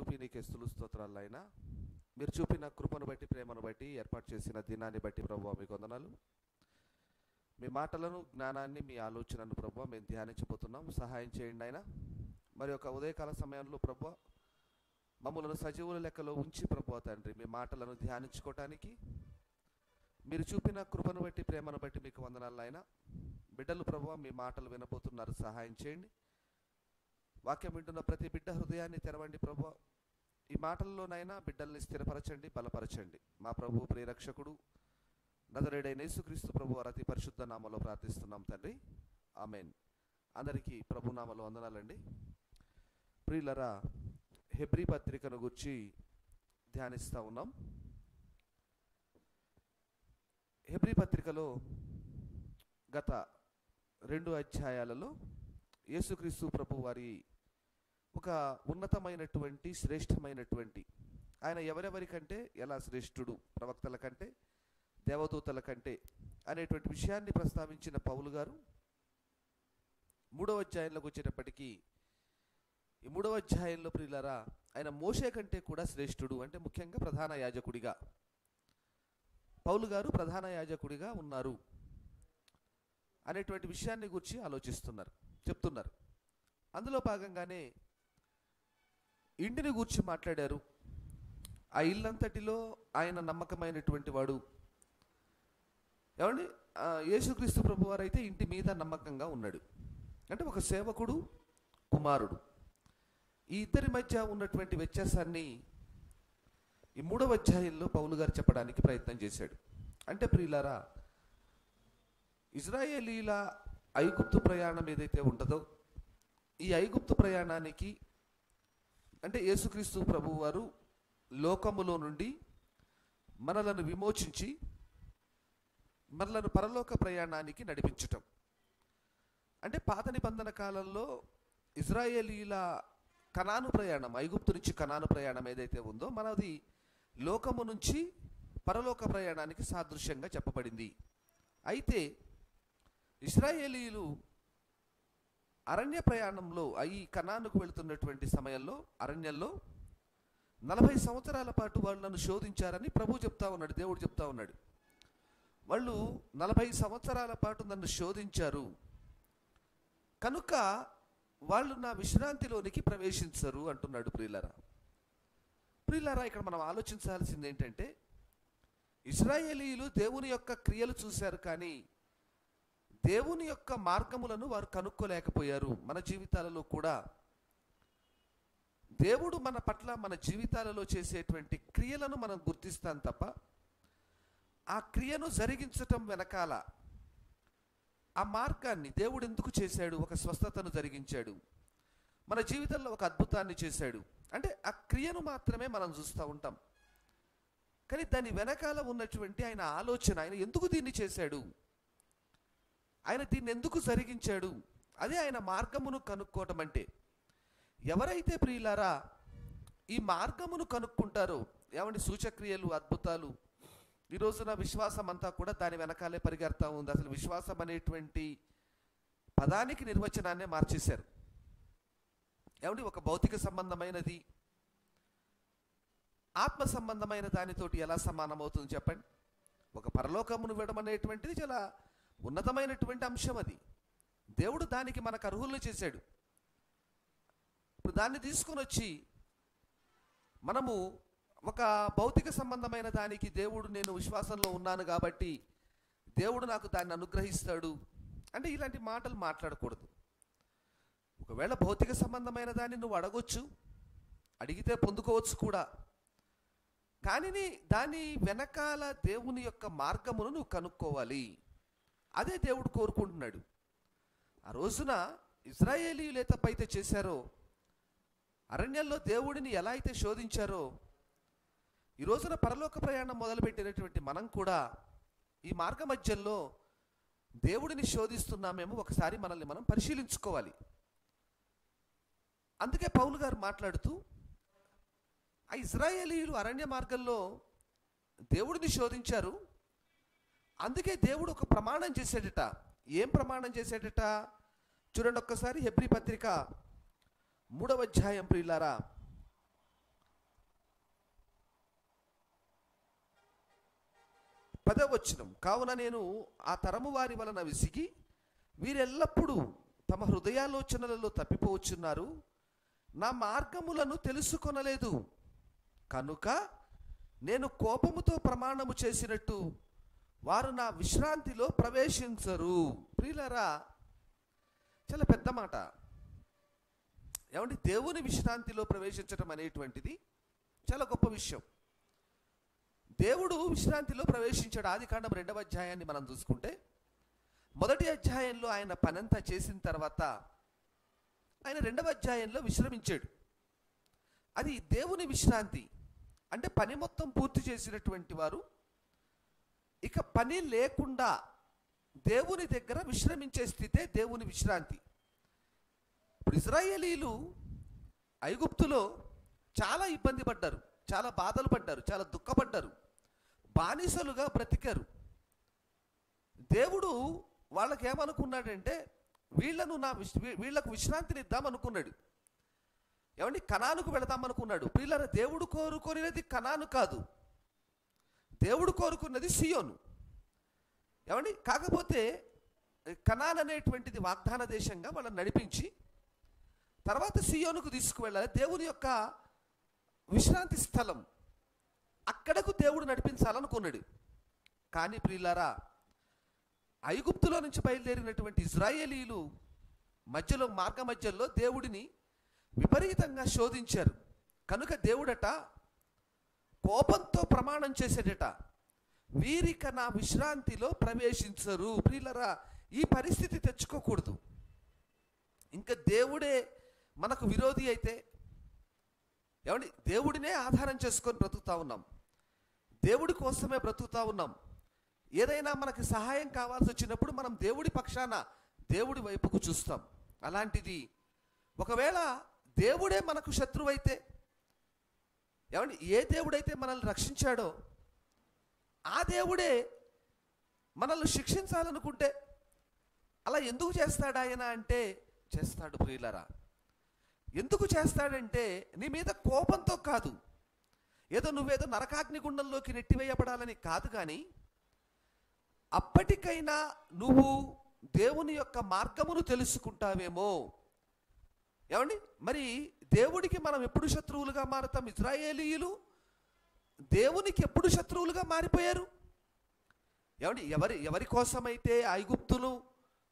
స్వరూపి నీకే స్థులు స్తోత్రాలైనా. మీరు చూపిన కృపను బట్టి ప్రేమను బట్టి ఏర్పాటు చేసిన దినాన్ని బట్టి ప్రభు మీకు వందనాలు. మీ మాటలను జ్ఞానాన్ని మీ ఆలోచనను ప్రభు మేము ధ్యానించబోతున్నాం. సహాయం చేయండి ఆయన మరి ఒక ఉదయకాల సమయంలో ప్రభు మమ్మల్ని సజీవుల లెక్కలో ఉంచి ప్రభు తండ్రి మీ మాటలను ధ్యానించుకోవటానికి మీరు చూపిన కృపను బట్టి ప్రేమను బట్టి మీకు వందనాలు ఆయన బిడ్డలు ప్రభు మీ మాటలు వినబోతున్నారు. సహాయం చేయండి. వాక్యం వింటున్న ప్రతి బిడ్డ హృదయాన్ని తెరవండి ప్రభు ఈ మాటల్లోనైనా బిడ్డల్ని స్థిరపరచండి బలపరచండి. మా ప్రభు ప్రియరక్షకుడు నజరేడైన యేసుక్రీస్తు ప్రభు అతి పరిశుద్ధ నామలో ప్రార్థిస్తున్నాం తండ్రి. ఆమెన్. అందరికీ ప్రభు నామలో వందనాలండి. ప్రియులరా హెబ్రి పత్రికను గురించి ధ్యానిస్తూ ఉన్నాం. హెబ్రి పత్రికలో గత రెండు అధ్యాయాలలో యేసుక్రీస్తు ప్రభు వారి ఒక ఉన్నతమైనటువంటి శ్రేష్టమైనటువంటి. ఆయన ఎవరెవరి కంటే ఎలా శ్రేష్ఠుడు ప్రవక్తల కంటే దేవదూతల కంటే అనేటువంటి విషయాన్ని ప్రస్తావించిన పౌలు గారు. మూడవ అధ్యాయంలోకి వచ్చేటప్పటికీ ఈ మూడవ అధ్యాయంలో ప్రియులరా ఆయన మోషే కంటే కూడా శ్రేష్ఠుడు అంటే ముఖ్యంగా ప్రధాన యాజకుడిగా. పౌలు గారు ప్రధాన యాజకుడిగా ఉన్నారు అనేటువంటి విషయాన్ని గురించి ఆలోచిస్తున్నారు చెప్తున్నారు. అందులో భాగంగానే ఇంటిని గూర్చి మాట్లాడారు. ఆ ఇల్లంతటిలో ఆయన నమ్మకమైనటువంటి వాడు. ఏమండి? యేసుక్రీస్తు ప్రభు వారు అయితే ఇంటి మీద నమ్మకంగా ఉన్నాడు. అంటే ఒక సేవకుడు కుమారుడు. ఈ ఇద్దరి మధ్య ఉన్నటువంటి వ్యత్యాసాన్ని ఈ మూడవ అధ్యాయంలో పౌలు గారు చెప్పడానికి ప్రయత్నం చేశాడు. అంటే ప్రియులారా ఇజ్రాయేలీల ఐగుప్తు ప్రయాణం ఏదైతే ఉంటుందో ఈ ఐగుప్తు ప్రయాణానికి అంటే యేసుక్రీస్తు ప్రభు వారు లోకములో నుండి మనలను విమోచించి మనలను పరలోక ప్రయాణానికి నడిపించటం. అంటే పాత నిబంధన కాలంలో ఇజ్రాయేలీల కనాను ప్రయాణం ఐగుప్తు నుంచి కనాను ప్రయాణం ఏదైతే ఉందో మనది లోకము నుంచి పరలోక ప్రయాణానికి సాదృశ్యంగా చెప్పబడింది. అయితే ఇస్రాయేలీలు అరణ్య ప్రయాణంలో ఈ కనానుకు వెళుతున్నటువంటి సమయంలో అరణ్యంలో నలభై సంవత్సరాల పాటు వాళ్ళు నన్ను శోధించారని ప్రభు చెప్తా ఉన్నాడు దేవుడు చెప్తా ఉన్నాడు. వాళ్ళు నలభై సంవత్సరాల పాటు నన్ను శోధించారు. కనుక వాళ్ళు నా విశ్రాంతిలోనికి ప్రవేశించరు అంటున్నాడు ప్రియులరా. ప్రియులరా ఇక్కడ మనం ఆలోచించాల్సింది ఏంటంటే ఇస్రాయేలీలు దేవుని యొక్క క్రియలు చూశారు కానీ దేవుని యొక్క మార్గములను వారు కనుక్కోలేకపోయారు మన జీవితాలలో కూడా. దేవుడు మన పట్ల మన జీవితాలలో చేసేటువంటి క్రియలను మనం గుర్తిస్తాం తప్ప ఆ క్రియను జరిగించటం వెనకాల ఆ మార్గాన్ని దేవుడు ఎందుకు చేశాడు? ఒక స్వస్థతను జరిగించాడు. మన జీవితంలో ఒక అద్భుతాన్ని చేశాడు. అంటే ఆ క్రియను మాత్రమే మనం చూస్తూ ఉంటాం. కానీ దాని వెనకాల ఉన్నటువంటి ఆయన ఆలోచన ఆయన ఎందుకు దీన్ని చేశాడు? ఆయన దీన్ని ఎందుకు జరిగించాడు? అదే ఆయన మార్గమును కనుక్కోవటం అంటే. ఎవరైతే ప్రియులారా ఈ మార్గమును కనుక్కుంటారో ఏమండి సూచక్రియలు అద్భుతాలు ఈ రోజున విశ్వాసం అంతా కూడా దాని వెనకాలే పరిగెడతా ఉంది. అసలు విశ్వాసం అనేటువంటి పదానికి నిర్వచనాన్నే మార్చేశారు. ఏమండి ఒక భౌతిక సంబంధమైనది ఆత్మ సంబంధమైన దానితోటి ఎలా సమానమవుతుంది చెప్పండి? ఒక పరలోకమును విడమనేటువంటిది చాలా ఉన్నతమైనటువంటి అంశం అది. దేవుడు దానికి మనకు అర్హులను చేశాడు. ఇప్పుడు దాన్ని తీసుకొని వచ్చి మనము ఒక భౌతిక సంబంధమైన దానికి దేవుడు నేను విశ్వాసంలో ఉన్నాను కాబట్టి దేవుడు నాకు దాన్ని అనుగ్రహిస్తాడు అంటే ఇలాంటి మాటలు మాట్లాడకూడదు. ఒకవేళ భౌతిక సంబంధమైన దాన్ని నువ్వు అడగొచ్చు అడిగితే పొందుకోవచ్చు కూడా. కానీ దాని వెనకాల దేవుని యొక్క మార్గమును నువ్వు కనుక్కోవాలి. అదే దేవుడు కోరుకుంటున్నాడు. ఆ రోజున ఇజ్రాయేలీలు ఏ తప్పైతే చేశారో అరణ్యంలో దేవుడిని ఎలా అయితే శోధించారో ఈ రోజున పరలోక ప్రయాణం మొదలుపెట్టినటువంటి మనం కూడా ఈ మార్గ మధ్యంలో దేవుడిని శోధిస్తున్నామేమో ఒకసారి మనల్ని మనం పరిశీలించుకోవాలి. అందుకే పౌలు గారు మాట్లాడుతూ ఆ ఇజ్రాయేలీయులు అరణ్య మార్గంలో దేవుడిని శోధించారు అందుకే దేవుడు ఒక ప్రమాణం చేసేటట ఏం ప్రమాణం చేసేటట చూడండి ఒక్కసారి హెబ్రి పత్రిక మూడవ అధ్యాయం ప్రియులారా. పదవచనం కావున నేను ఆ తరము వారి వలన విసిగి వీరెల్లప్పుడూ తమ హృదయాలోచనలలో తప్పిపోవచ్చున్నారు. నా మార్గములను తెలుసుకొనలేదు. కనుక నేను కోపముతో ప్రమాణము చేసినట్టు వారు నా విశ్రాంతిలో ప్రవేశించరు. ప్రియులరా చాలా పెద్ద మాట. ఏమండి దేవుని విశ్రాంతిలో ప్రవేశించడం అనేటువంటిది చాలా గొప్ప విషయం. దేవుడు విశ్రాంతిలో ప్రవేశించాడు. ఆది కాండం రెండవ అధ్యాయాన్ని మనం చూసుకుంటే మొదటి అధ్యాయంలో ఆయన పనంతా చేసిన తర్వాత ఆయన రెండవ అధ్యాయంలో విశ్రమించాడు. అది దేవుని విశ్రాంతి. అంటే పని మొత్తం పూర్తి చేసినటువంటి వారు ఇక పని లేకుండా దేవుని దగ్గర విశ్రమించే స్థితే దేవుని విశ్రాంతి. ఇప్పుడు ఇజ్రాయేలీలు ఐగుప్తులో చాలా ఇబ్బంది పడ్డారు చాలా బాధలు పడ్డారు చాలా దుఃఖపడ్డారు. బానిసలుగా బ్రతికారు. దేవుడు వాళ్ళకి ఏమనుకున్నాడంటే వీళ్ళను నా విశ్ వీళ్ళకు విశ్రాంతిని ఇద్దామనుకున్నాడు ఏమండి కణానుకు వెళదామనుకున్నాడు పిల్లల దేవుడు కోరుకొనేది కణాను కాదు. దేవుడు కోరుకున్నది సియోను. ఏమండి? కాకపోతే కనాన్ అనేటువంటిది వాగ్దాన దేశంగా వాళ్ళని నడిపించి తర్వాత సియోనుకు తీసుకువెళ్ళాలి. దేవుని యొక్క విశ్రాంతి స్థలం. అక్కడకు దేవుడు నడిపించాలనుకున్నాడు. కానీ ప్రియులారా ఐగుప్తులో నుంచి బయలుదేరినటువంటి ఇజ్రాయేలీలు మధ్యలో మార్గ మధ్యలో దేవుడిని విపరీతంగా శోధించారు. కనుక దేవుడట కోపంతో ప్రమాణం చేసేటట వీరిక నా విశ్రాంతిలో ప్రవేశించరు. ప్రియులరా ఈ పరిస్థితి తెచ్చుకోకూడదు. ఇంకా దేవుడే మనకు విరోధి అయితే ఏమండి? దేవుడినే ఆధారం చేసుకొని బ్రతుకుతా ఉన్నాం. దేవుడి కోసమే బ్రతుకుతా ఉన్నాం. ఏదైనా మనకి సహాయం కావాల్సి వచ్చినప్పుడు మనం దేవుడి పక్షాన దేవుడి వైపుకు చూస్తాం. అలాంటిది ఒకవేళ దేవుడే మనకు శత్రువైతే ఏమండి ఏ దేవుడైతే మనల్ని రక్షించాడో ఆ దేవుడే మనల్ని శిక్షించాలనుకుంటే అలా ఎందుకు చేస్తాడు ఆయన అంటే చేస్తాడు ప్రియులరా ఎందుకు చేస్తాడంటే నీ మీద కోపంతో కాదు. ఏదో నువ్వేదో నరకాగ్నిగుండంలోకి నెట్టివేయబడాలని కాదు కానీ అప్పటికైనా నువ్వు దేవుని యొక్క మార్గమును తెలుసుకుంటావేమో. ఏమండి? మరి దేవుడికి మనం ఎప్పుడు శత్రువులుగా మారుతాం? ఇజ్రాయేలీయులు దేవునికి ఎప్పుడు శత్రువులుగా మారిపోయారు? ఏమండి? ఎవరి ఎవరి కోసమైతే ఐగుప్తులు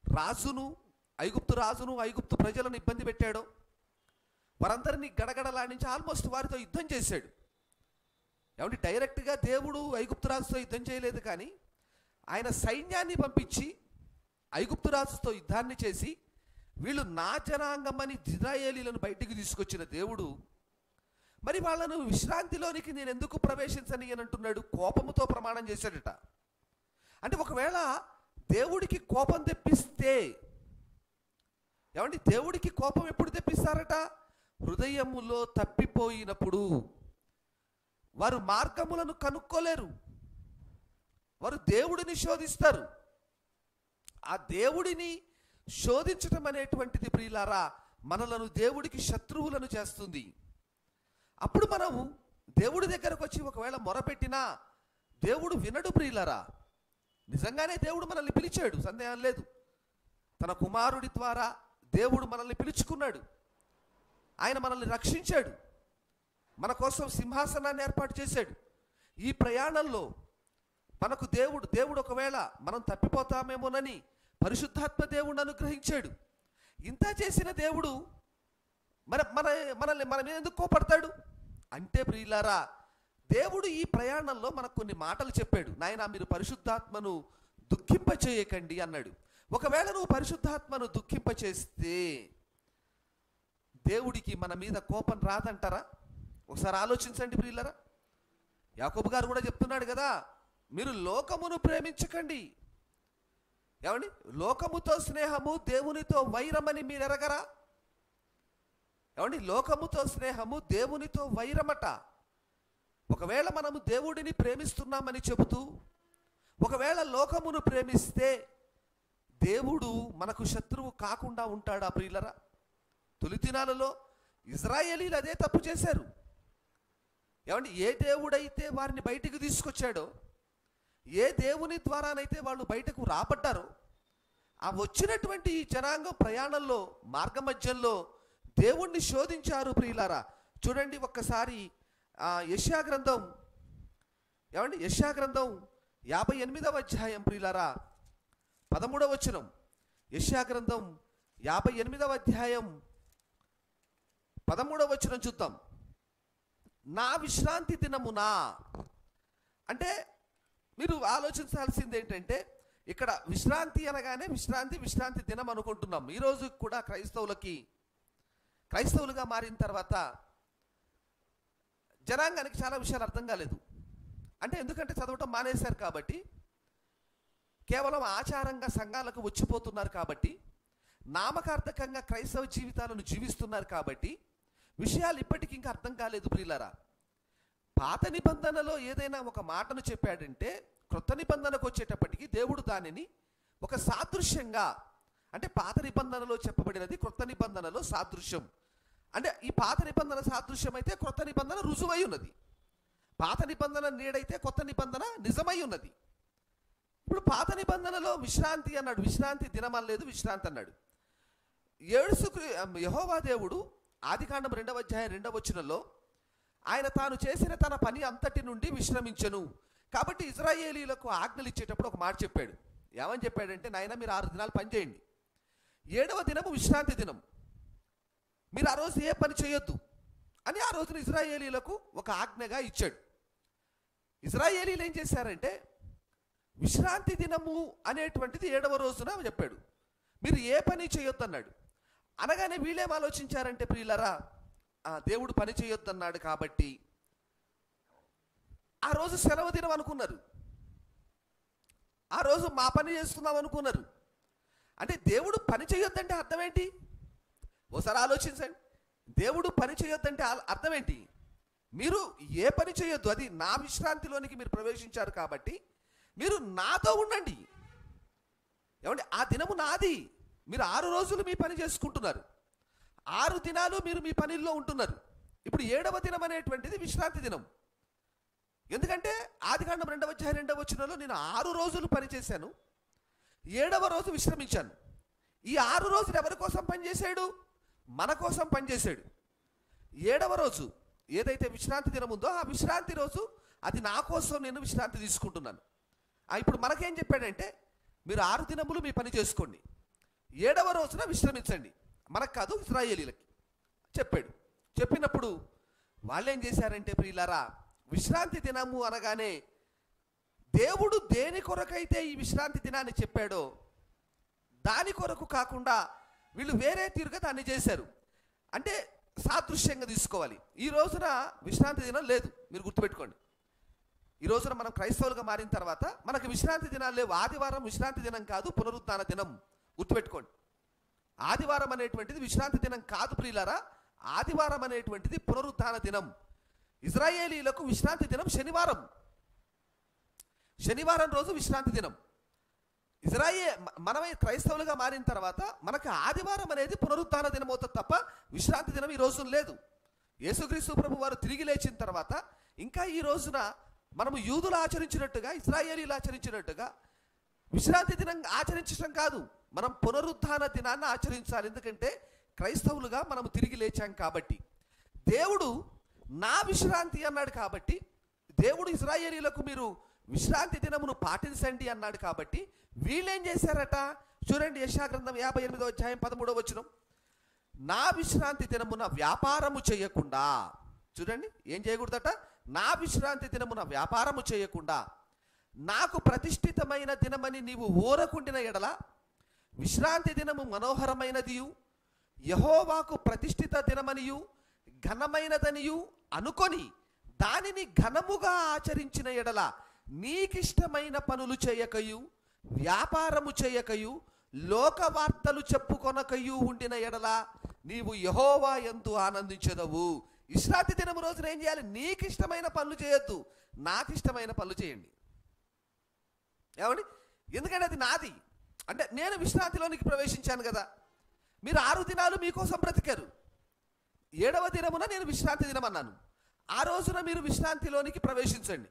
రాజును ఐగుప్తు రాజును ఐగుప్తు ప్రజలను ఇబ్బంది పెట్టాడో వారందరినీ గడగడలాడించి ఆల్మోస్ట్ వారితో యుద్ధం చేశాడు. ఏమంటే డైరెక్ట్గా దేవుడు ఐగుప్తు రాజుతో యుద్ధం చేయలేదు కానీ ఆయన సైన్యాన్ని పంపించి ఐగుప్తు రాజుతో యుద్ధాన్ని చేసి వీళ్ళు నా జనాంగమని ఇజ్రాయేలీలను బయటికి తీసుకొచ్చిన దేవుడు మరి వాళ్ళను విశ్రాంతిలోనికి నేను ఎందుకు ప్రవేశించని అని అంటున్నాడు? కోపముతో ప్రమాణం చేశాడట. అంటే ఒకవేళ దేవుడికి కోపం తెప్పిస్తే ఏమండి? దేవుడికి కోపం ఎప్పుడు తెప్పిస్తారట? హృదయములో తప్పిపోయినప్పుడు. వారు మార్గములను కనుక్కోలేరు. వారు దేవుడిని శోధిస్తారు. ఆ దేవుడిని శోధించటం అనేటువంటిది ప్రియులారా మనలను దేవుడికి శత్రువులను చేస్తుంది. అప్పుడు మనము దేవుడి దగ్గరకు వచ్చి ఒకవేళ మొరపెట్టినా దేవుడు వినడు ప్రియులరా. నిజంగానే దేవుడు మనల్ని పిలిచాడు సందేహం లేదు. తన కుమారుడి ద్వారా దేవుడు మనల్ని పిలుచుకున్నాడు. ఆయన మనల్ని రక్షించాడు. మన కోసం సింహాసనాన్ని ఏర్పాటు చేశాడు. ఈ ప్రయాణంలో మనకు దేవుడు దేవుడు ఒకవేళ మనం తప్పిపోతామేమోనని పరిశుద్ధాత్మ దేవుడు అనుగ్రహించాడు. ఇంత చేసిన దేవుడు మన మన మనల్ని మన మీద ఎందుకు కోపడతాడు? అంటే ప్రియులారా దేవుడు ఈ ప్రయాణంలో మనకు కొన్ని మాటలు చెప్పాడు. నాయన మీరు పరిశుద్ధాత్మను దుఃఖింపచేయకండి అన్నాడు. ఒకవేళ నువ్వు పరిశుద్ధాత్మను దుఃఖింపచేస్తే దేవుడికి మన మీద కోపం రాదంటారా? ఒకసారి ఆలోచించండి ప్రియులరా. యాకోబు గారు కూడా చెప్తున్నాడు కదా మీరు లోకమును ప్రేమించకండి ఏమండి? లోకముతో స్నేహము దేవునితో వైరమని మీరు ఎరగరా ఏమండి? లోకముతో స్నేహము దేవునితో వైరమట. ఒకవేళ మనము దేవుడిని ప్రేమిస్తున్నామని చెబుతూ ఒకవేళ లోకమును ప్రేమిస్తే దేవుడు మనకు శత్రువు కాకుండా ఉంటాడా ప్రియులరా? తొలి దినాలలో ఇజ్రాయేలీలు అదే తప్పు చేశారు. ఏమండి? ఏ దేవుడైతే వారిని బయటికి తీసుకొచ్చాడో ఏ దేవుని ద్వారానైతే వాళ్ళు బయటకు రాబడ్డారో ఆ వచ్చినటువంటి ఈ జనాంగం ప్రయాణంలో మార్గ మధ్యంలో దేవుణ్ణి శోధించారు ప్రియులారా. చూడండి ఒక్కసారి ఆ యశా గ్రంథం ఏమండి? యశా గ్రంథం యాభై ఎనిమిదవ అధ్యాయం ప్రియులారా. పదమూడవ వచనం. యశా గ్రంథం యాభై ఎనిమిదవ అధ్యాయం పదమూడవ వచనం చూద్దాం. నా విశ్రాంతి దినమునా? అంటే మీరు ఆలోచించాల్సింది ఏంటంటే ఇక్కడ విశ్రాంతి అనగానే విశ్రాంతి విశ్రాంతి దినం అనుకుంటున్నాం. ఈరోజు కూడా క్రైస్తవులకి క్రైస్తవులుగా మారిన తర్వాత జనాంగానికి చాలా విషయాలు అర్థం కాలేదు. అంటే ఎందుకంటే చదవటం మానేశారు కాబట్టి కేవలం ఆచారంగా సంఘాలకు వచ్చిపోతున్నారు కాబట్టి నామకార్థకంగా క్రైస్తవ జీవితాలను జీవిస్తున్నారు కాబట్టి విషయాలు ఇప్పటికి ఇంకా అర్థం కాలేదు ప్రియులరా. పాత నిబంధనలో ఏదైనా ఒక మాటను చెప్పాడంటే క్రొత్త నిబంధనకు వచ్చేటప్పటికి దేవుడు దానిని ఒక సాదృశ్యంగా అంటే పాత నిబంధనలో చెప్పబడినది క్రొత్త నిబంధనలో సాదృశ్యం. అంటే ఈ పాత నిబంధన సాదృశ్యం అయితే క్రొత్త నిబంధన రుజువై ఉన్నది. పాత నిబంధన నీడైతే కొత్త నిబంధన నిజమై ఉన్నది. ఇప్పుడు పాత నిబంధనలో విశ్రాంతి అన్నాడు. విశ్రాంతి దినం అనలేదు విశ్రాంతి అన్నాడు. ఏడుసు యహోవా దేవుడు ఆదికాండం రెండవ అధ్యాయం రెండవ వచనంలో ఆయన తాను చేసిన తన పని అంతటి నుండి విశ్రమించను. కాబట్టి ఇజ్రాయేలీలకు ఆజ్ఞలు ఇచ్చేటప్పుడు ఒక మాట చెప్పాడు. ఏమని చెప్పాడంటే నాయన మీరు ఆరు దినాలు పని చేయండి. ఏడవ దినము విశ్రాంతి దినం. మీరు ఆ రోజు ఏ పని చేయొద్దు అని ఆ రోజున ఇజ్రాయేలీలకు ఒక ఆజ్ఞగా ఇచ్చాడు. ఇజ్రాయేలీలు ఏం చేశారంటే విశ్రాంతి దినము అనేటువంటిది ఏడవ రోజున చెప్పాడు. మీరు ఏ పని చేయొద్దు అన్నాడు అనగానే వీళ్ళేం ఆలోచించారంటే ప్రియులరా ఆ దేవుడు పని చేయొద్దన్నాడు కాబట్టి ఆ రోజు సెలవు దినం అనుకున్నారు. ఆ రోజు మా పని చేస్తున్నాం అనుకున్నారు. అంటే దేవుడు పని చేయొద్దంటే అర్థం ఏంటి? ఒకసారి ఆలోచించండి. దేవుడు పని చేయొద్దంటే ఆ- అర్థం ఏంటి? మీరు ఏ పని చేయొద్దు అది నా విశ్రాంతిలోనికి మీరు ప్రవేశించారు కాబట్టి మీరు నాతో ఉండండి. ఏమండి? ఆ దినము నాది. మీరు ఆరు రోజులు మీ పని చేసుకుంటున్నారు. ఆరు దినాలు మీరు మీ పనిలో ఉంటున్నారు. ఇప్పుడు ఏడవ దినం అనేటువంటిది విశ్రాంతి దినం. ఎందుకంటే ఆదికాండం రెండవ అధ్యాయం రెండవ వచ్చినలో నేను ఆరు రోజులు పని చేశాను. ఏడవ రోజు విశ్రమించాను. ఈ ఆరు రోజులు ఎవరి కోసం పనిచేశాడు మన కోసం పనిచేశాడు ఏడవ రోజు ఏదైతే విశ్రాంతి దినం ఉందో ఆ విశ్రాంతి రోజు అది నా కోసం నేను విశ్రాంతి తీసుకుంటున్నాను. ఇప్పుడు మనకేం చెప్పాడంటే మీరు ఆరు దినములు మీ పని చేసుకోండి. ఏడవ రోజున విశ్రమించండి. మనకు కాదు ఇస్రాయేలీలకి. చెప్పాడు. చెప్పినప్పుడు వాళ్ళు ఏం చేశారంటే ప్రియులారా విశ్రాంతి దినము అనగానే దేవుడు దేని కొరకైతే ఈ విశ్రాంతి దినాన్ని చెప్పాడో దాని కొరకు కాకుండా వీళ్ళు వేరే తీరుగా దాన్ని చేశారు. అంటే సాదృశ్యంగా తీసుకోవాలి. ఈ రోజున విశ్రాంతి దినం లేదు. మీరు గుర్తుపెట్టుకోండి. ఈ రోజున మనం క్రైస్తవులుగా మారిన తర్వాత మనకు విశ్రాంతి దినాలు లేవు. ఆదివారం విశ్రాంతి దినం కాదు పునరుద్ధాన దినం. గుర్తుపెట్టుకోండి. ఆదివారం అనేటువంటిది విశ్రాంతి దినం కాదు ప్రియులారా. ఆదివారం అనేటువంటిది పునరుత్థాన దినం. ఇజ్రాయేలీలకు విశ్రాంతి దినం శనివారం. శనివారం రోజు విశ్రాంతి దినం. ఇజ్రాయే మనమే క్రైస్తవులుగా మారిన తర్వాత మనకు ఆదివారం అనేది పునరుత్థాన దినం అవుతుంది తప్ప విశ్రాంతి దినం ఈ రోజున లేదు. యేసుక్రీస్తు ప్రభు వారు తిరిగి లేచిన తర్వాత ఇంకా ఈ రోజున మనము యూదులు ఆచరించినట్టుగా ఇజ్రాయేలీలు ఆచరించినట్టుగా విశ్రాంతి దినం ఆచరించడం కాదు. మనం పునరుత్థాన దినాన్ని ఆచరించాలి. ఎందుకంటే క్రైస్తవులుగా మనము తిరిగి లేచాం కాబట్టి. దేవుడు నా విశ్రాంతి అన్నాడు కాబట్టి దేవుడు ఇజ్రాయేలీలకు మీరు విశ్రాంతి దినమును పాటించండి అన్నాడు కాబట్టి వీళ్ళేం చేశారట? చూడండి యశాగ్రంథం యాభై ఎనిమిదో అధ్యాయం పదమూడో వచనం. నా విశ్రాంతి దినమున వ్యాపారము చేయకుండా చూడండి ఏం చేయకూడదట? నా విశ్రాంతి దినమున వ్యాపారము చేయకుండా నాకు ప్రతిష్ఠితమైన దినమని నీవు ఊరకుండిన ఎడల విశ్రాంతి దినము మనోహరమైనదియు యహోవాకు ప్రతిష్ఠిత దినమనియు ఘనమైనదనియు అనుకొని దానిని ఘనముగా ఆచరించిన ఎడల నీకిష్టమైన పనులు చేయకయు వ్యాపారము చేయకయు లోక వార్తలు చెప్పుకొనకయు ఉండిన ఎడల నీవు యహోవా ఎందు ఆనందించదవు. విశ్రాంతి దినము రోజున ఏం చేయాలి? నీకు ఇష్టమైన పనులు చేయొద్దు. నాకు ఇష్టమైన పనులు చేయండి. ఏమండి? ఎందుకంటే అది నాది. అంటే నేను విశ్రాంతిలోనికి ప్రవేశించాను కదా. మీరు ఆరు దినాలు మీకోసం బ్రతికారు. ఏడవ దినమున నేను విశ్రాంతి దినం అన్నాను ఆ రోజున మీరు విశ్రాంతిలోనికి ప్రవేశించండి.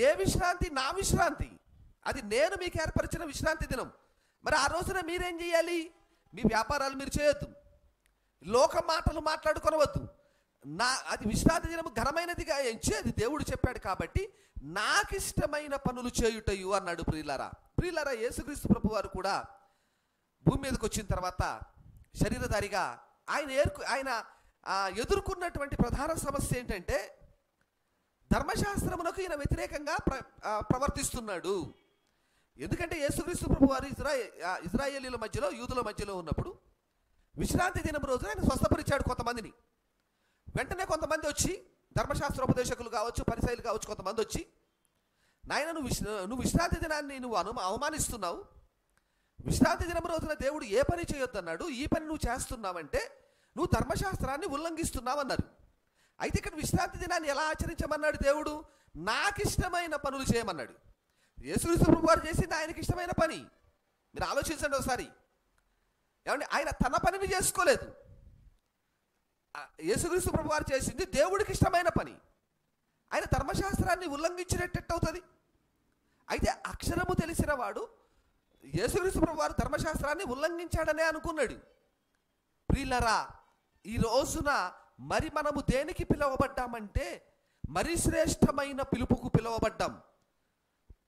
ఏ విశ్రాంతి? నా విశ్రాంతి. అది నేను మీకు ఏర్పరిచిన విశ్రాంతి దినం. మరి ఆ రోజున మీరేం చేయాలి? మీ వ్యాపారాలు మీరు చేయొద్దు. లోక మాటలు మాట్లాడుకొనవద్దు. నా అది విశ్రాంతి దినం ఘనమైనదిగా ఎంచి అది దేవుడు చెప్పాడు కాబట్టి నాకు ఇష్టమైన పనులు చేయుటయు అన్నాడు ప్రియులారా. ప్రియులరా యేసుక్రీస్తు ప్రభు వారు కూడా భూమి మీదకి వచ్చిన తర్వాత శరీరధారిగా ఆయన ఏర్కు ఆయన ఎదుర్కొన్నటువంటి ప్రధాన సమస్య ఏంటంటే ధర్మశాస్త్రమునకు ఈయన వ్యతిరేకంగా ప్ర ప్రవర్తిస్తున్నాడు. ఎందుకంటే యేసుక్రీస్తు ప్రభు వారు ఇజ్రా ఇజ్రాయేలీల మధ్యలో యూదుల మధ్యలో ఉన్నప్పుడు విశ్రాంతి దినం రోజున ఆయన స్వస్థపరిచాడు కొంతమందిని. వెంటనే కొంతమంది వచ్చి ధర్మశాస్త్ర ఉపదేశకులు కావచ్చు పరిశైలు కావచ్చు కొంతమంది వచ్చి నాయన నువ్వు విశ్ర నువ్వు విశ్రాంతి దినాన్ని నువ్వు అను అవమానిస్తున్నావు. విశ్రాంతి దినం రోజున దేవుడు ఏ పని చేయొద్దన్నాడు ఈ పని నువ్వు చేస్తున్నావంటే నువ్వు ధర్మశాస్త్రాన్ని ఉల్లంఘిస్తున్నావు అన్నారు అయితే ఇక్కడ విశ్రాంతి దినాన్ని ఎలా ఆచరించమన్నాడు దేవుడు? నాకు ఇష్టమైన పనులు చేయమన్నాడు. యేసుక్రీస్తు ప్రభు వారు చేసింది ఆయనకి ఇష్టమైన పని. మీరు ఆలోచించండి ఒకసారి. ఏమంటే ఆయన తన పనిని చేసుకోలేదు. ఆ, యేసుక్రీస్తు ప్రభు వారు చేసింది దేవుడికి ఇష్టమైన పని. ఆయన ధర్మశాస్త్రాన్ని ఉల్లంఘించినట్టు అవుతుంది అయితే అక్షరము తెలిసిన వాడు యేసుక్రీస్తు వారు ధర్మశాస్త్రాన్ని ఉల్లంఘించాడనే అనుకున్నాడు. ప్రియులరా ఈ రోజున మరి మనము దేనికి పిలువబడ్డామంటే మరి శ్రేష్టమైన పిలుపుకు పిలువబడ్డాం.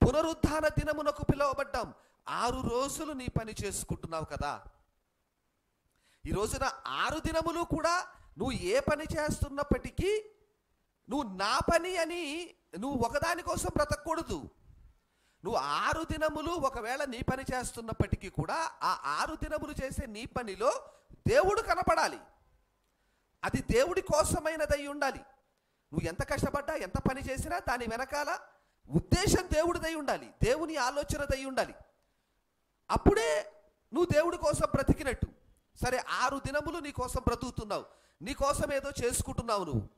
పునరుద్ధాన దినమునకు పిలువబడ్డాం. ఆరు రోజులు నీ పని చేసుకుంటున్నావు కదా. ఈ రోజున ఆరు దినములు కూడా నువ్వు ఏ పని చేస్తున్నప్పటికీ నువ్వు నా పని అని నువ్వు ఒకదానికోసం బ్రతకూడదు. నువ్వు ఆరు దినములు ఒకవేళ నీ పని చేస్తున్నప్పటికీ కూడా ఆ ఆరు దినములు చేసే నీ పనిలో దేవుడు కనపడాలి. అది దేవుడి కోసమైనదై ఉండాలి. నువ్వు ఎంత కష్టపడ్డా ఎంత పని చేసినా దాని వెనకాల ఉద్దేశం దేవుడిదై ఉండాలి. దేవుని ఆలోచనదై ఉండాలి. అప్పుడే నువ్వు దేవుడి కోసం బ్రతికినట్టు. సరే ఆరు దినములు నీ కోసం బ్రతుకుతున్నావు. నీ కోసం ఏదో చేసుకుంటున్నావు నువ్వు.